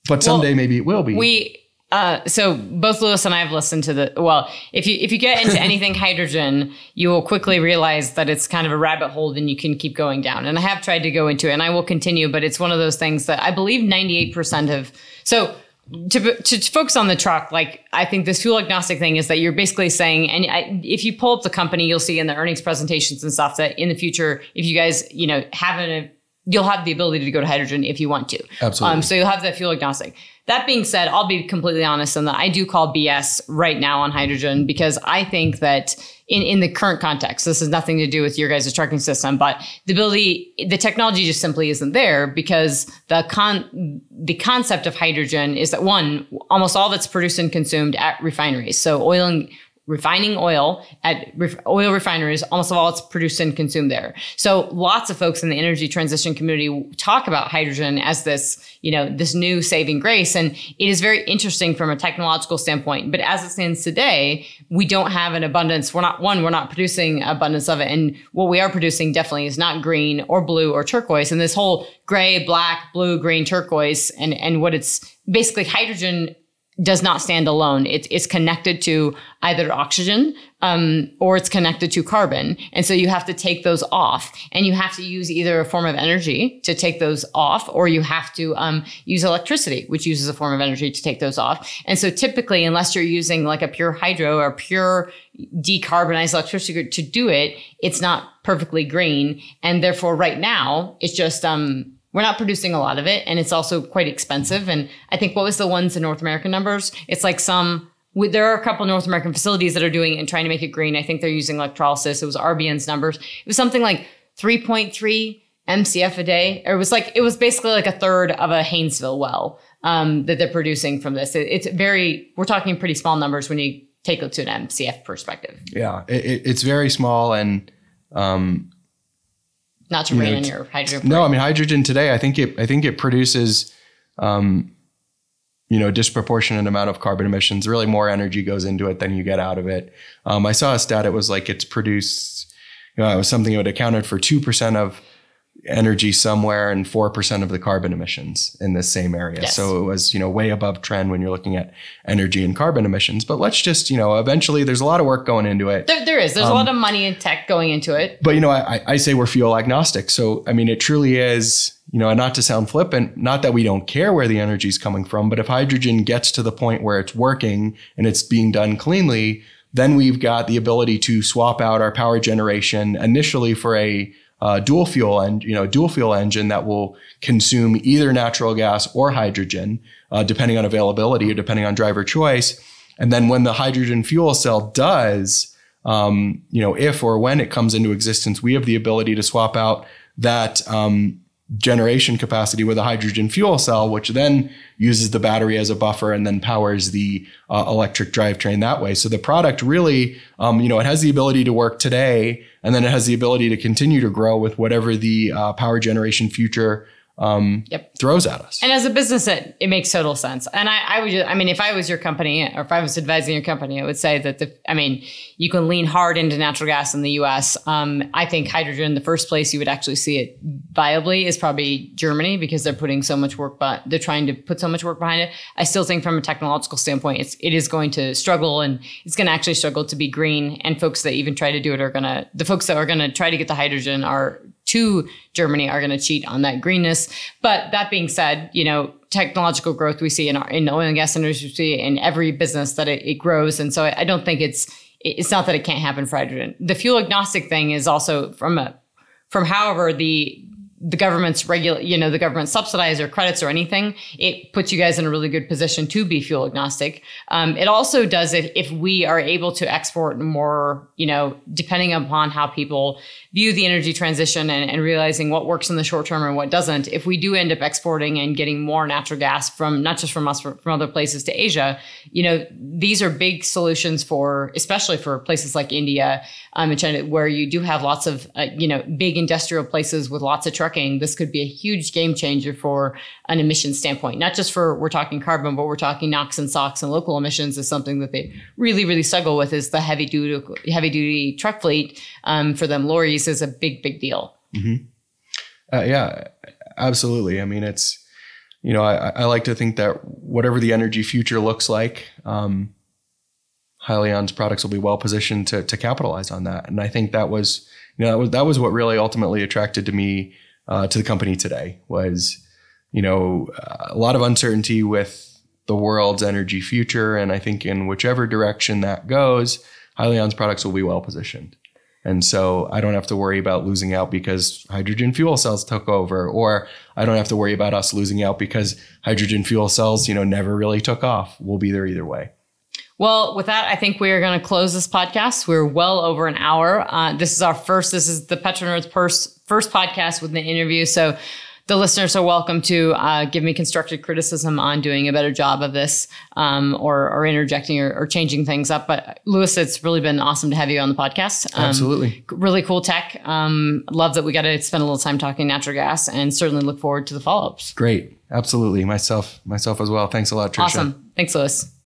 but someday well, maybe it will be. We uh, so both Louis and I have listened to the well. If you if you get into anything hydrogen, you will quickly realize that it's kind of a rabbit hole, and you can keep going down. And I have tried to go into it, and I will continue. But it's one of those things that I believe ninety eight percent of. So to, to focus on the truck, like I think this fuel agnostic thing is that you're basically saying, and I, if you pull up the company, you'll see in the earnings presentations and stuff that in the future, if you guys, you know, have an, you'll have the ability to go to hydrogen if you want to. Absolutely. Um, so you'll have that fuel agnostic. That being said, I'll be completely honest in that I do call BS right now on hydrogen because I think that in, in the current context, this has nothing to do with your guys' trucking system, but the ability, the technology just simply isn't there because the con, the concept of hydrogen is that one, almost all that's produced and consumed at refineries. So oil and refining oil at ref- oil refineries. Almost all it's produced and consumed there. So lots of folks in the energy transition community talk about hydrogen as this, you know, this new saving grace. And it is very interesting from a technological standpoint. But as it stands today, we don't have an abundance. We're not, one, we're not producing abundance of it. And what we are producing definitely is not green or blue or turquoise. And this whole gray, black, blue, green, turquoise, and, and what it's basically hydrogen does not stand alone. It, it's connected to either oxygen um, or it's connected to carbon. And so you have to take those off and you have to use either a form of energy to take those off or you have to um, use electricity, which uses a form of energy to take those off. And so typically, unless you're using like a pure hydro or pure decarbonized electricity to do it, it's not perfectly green. And therefore, right now, it's just, um, we're not producing a lot of it and it's also quite expensive. And i think what was the ones in north american numbers? It's like some there are a couple north american facilities that are doing it and trying to make it green. I think they're using electrolysis. It was rbn's numbers. It was something like 3.3 mcf a day. It was like it was basically like a third of a haynesville well um, that they're producing from this. It, it's very we're talking pretty small numbers when you take it to an mcf perspective. Yeah it, it's very small and um, not to rain on your hydrogen. No, I mean hydrogen today. I think it. I think it produces, um, you know, a disproportionate amount of carbon emissions. Really, more energy goes into it than you get out of it. Um, I saw a stat. It was like it's produced. You know, it was something that accounted for two percent of energy somewhere and 4% of the carbon emissions in this same area. Yes. So it was, you know, way above trend when you're looking at energy and carbon emissions. But let's just, you know, eventually there's a lot of work going into it. There, there is. There's um, a lot of money and tech going into it. But, you know, I, I say we're fuel agnostic. So, I mean, it truly is, you know, and not to sound flippant, not that we don't care where the energy is coming from, but if hydrogen gets to the point where it's working and it's being done cleanly, then we've got the ability to swap out our power generation initially for a uh, dual fuel and you know dual fuel engine that will consume either natural gas or hydrogen, uh, depending on availability or depending on driver choice. And then when the hydrogen fuel cell does, um, you know, if or when it comes into existence, we have the ability to swap out that um, generation capacity with a hydrogen fuel cell, which then uses the battery as a buffer and then powers the uh, electric drivetrain that way. So the product really, um, you know, it has the ability to work today, and then it has the ability to continue to grow with whatever the uh, power generation future um, yep. throws at us. And as a business, it, it makes total sense. And I, I would, just, I mean, if I was your company or if I was advising your company, I would say that the, I mean, you can lean hard into natural gas in the U.S. Um, I think hydrogen, the first place you would actually see it viably is probably Germany because they're putting so much work, but they're trying to put so much work behind it. I still think from a technological standpoint, it's, it is going to struggle and it's going to actually struggle to be green. And folks that even try to do it are going to, the folks that are going to try to get the hydrogen are to Germany are going to cheat on that greenness. But that being said, you know, technological growth we see in our in oil and gas industry in every business that it, it grows, and so I, I don't think it's it's not that it can't happen for hydrogen. The fuel agnostic thing is also from a from however the the government's regular, you know, the government subsidize or credits or anything, it puts you guys in a really good position to be fuel agnostic. Um, it also does if, if we are able to export more, you know, depending upon how people view the energy transition and, and realizing what works in the short term and what doesn't. If we do end up exporting and getting more natural gas from not just from us, from other places to Asia, you know, these are big solutions for, especially for places like India um, and China, where you do have lots of, uh, you know, big industrial places with lots of trucking, this could be a huge game changer for an emission standpoint. Not just for we're talking carbon, but we're talking NOx and SOx and local emissions is something that they really, really struggle with. Is the heavy duty heavy duty truck fleet um, for them lorries is a big, big deal. Mm-hmm. Uh, yeah, absolutely. I mean, it's you know I, I, like to think that whatever the energy future looks like. Um, products will be well positioned to, to capitalize on that. And I think that was, you know, that was, that was what really ultimately attracted to me uh, to the company today was, you know, a lot of uncertainty with the world's energy future. And I think in whichever direction that goes, Hyliion's products will be well positioned. And so I don't have to worry about losing out because hydrogen fuel cells took over, or I don't have to worry about us losing out because hydrogen fuel cells, you know, never really took off. We'll be there either way. Well, with that, I think we are going to close this podcast. We're well over an hour. Uh, this is our first. This is the PetroNerds first first podcast with an interview. So the listeners are welcome to uh, give me constructive criticism on doing a better job of this um, or, or, interjecting or, or, changing things up. But Louis, it's really been awesome to have you on the podcast. Um, Absolutely. Really cool tech. Um, love that we got to spend a little time talking natural gas and certainly look forward to the follow ups. Great. Absolutely. Myself, myself as well. Thanks a lot, Trisha. Awesome. Thanks, Louis.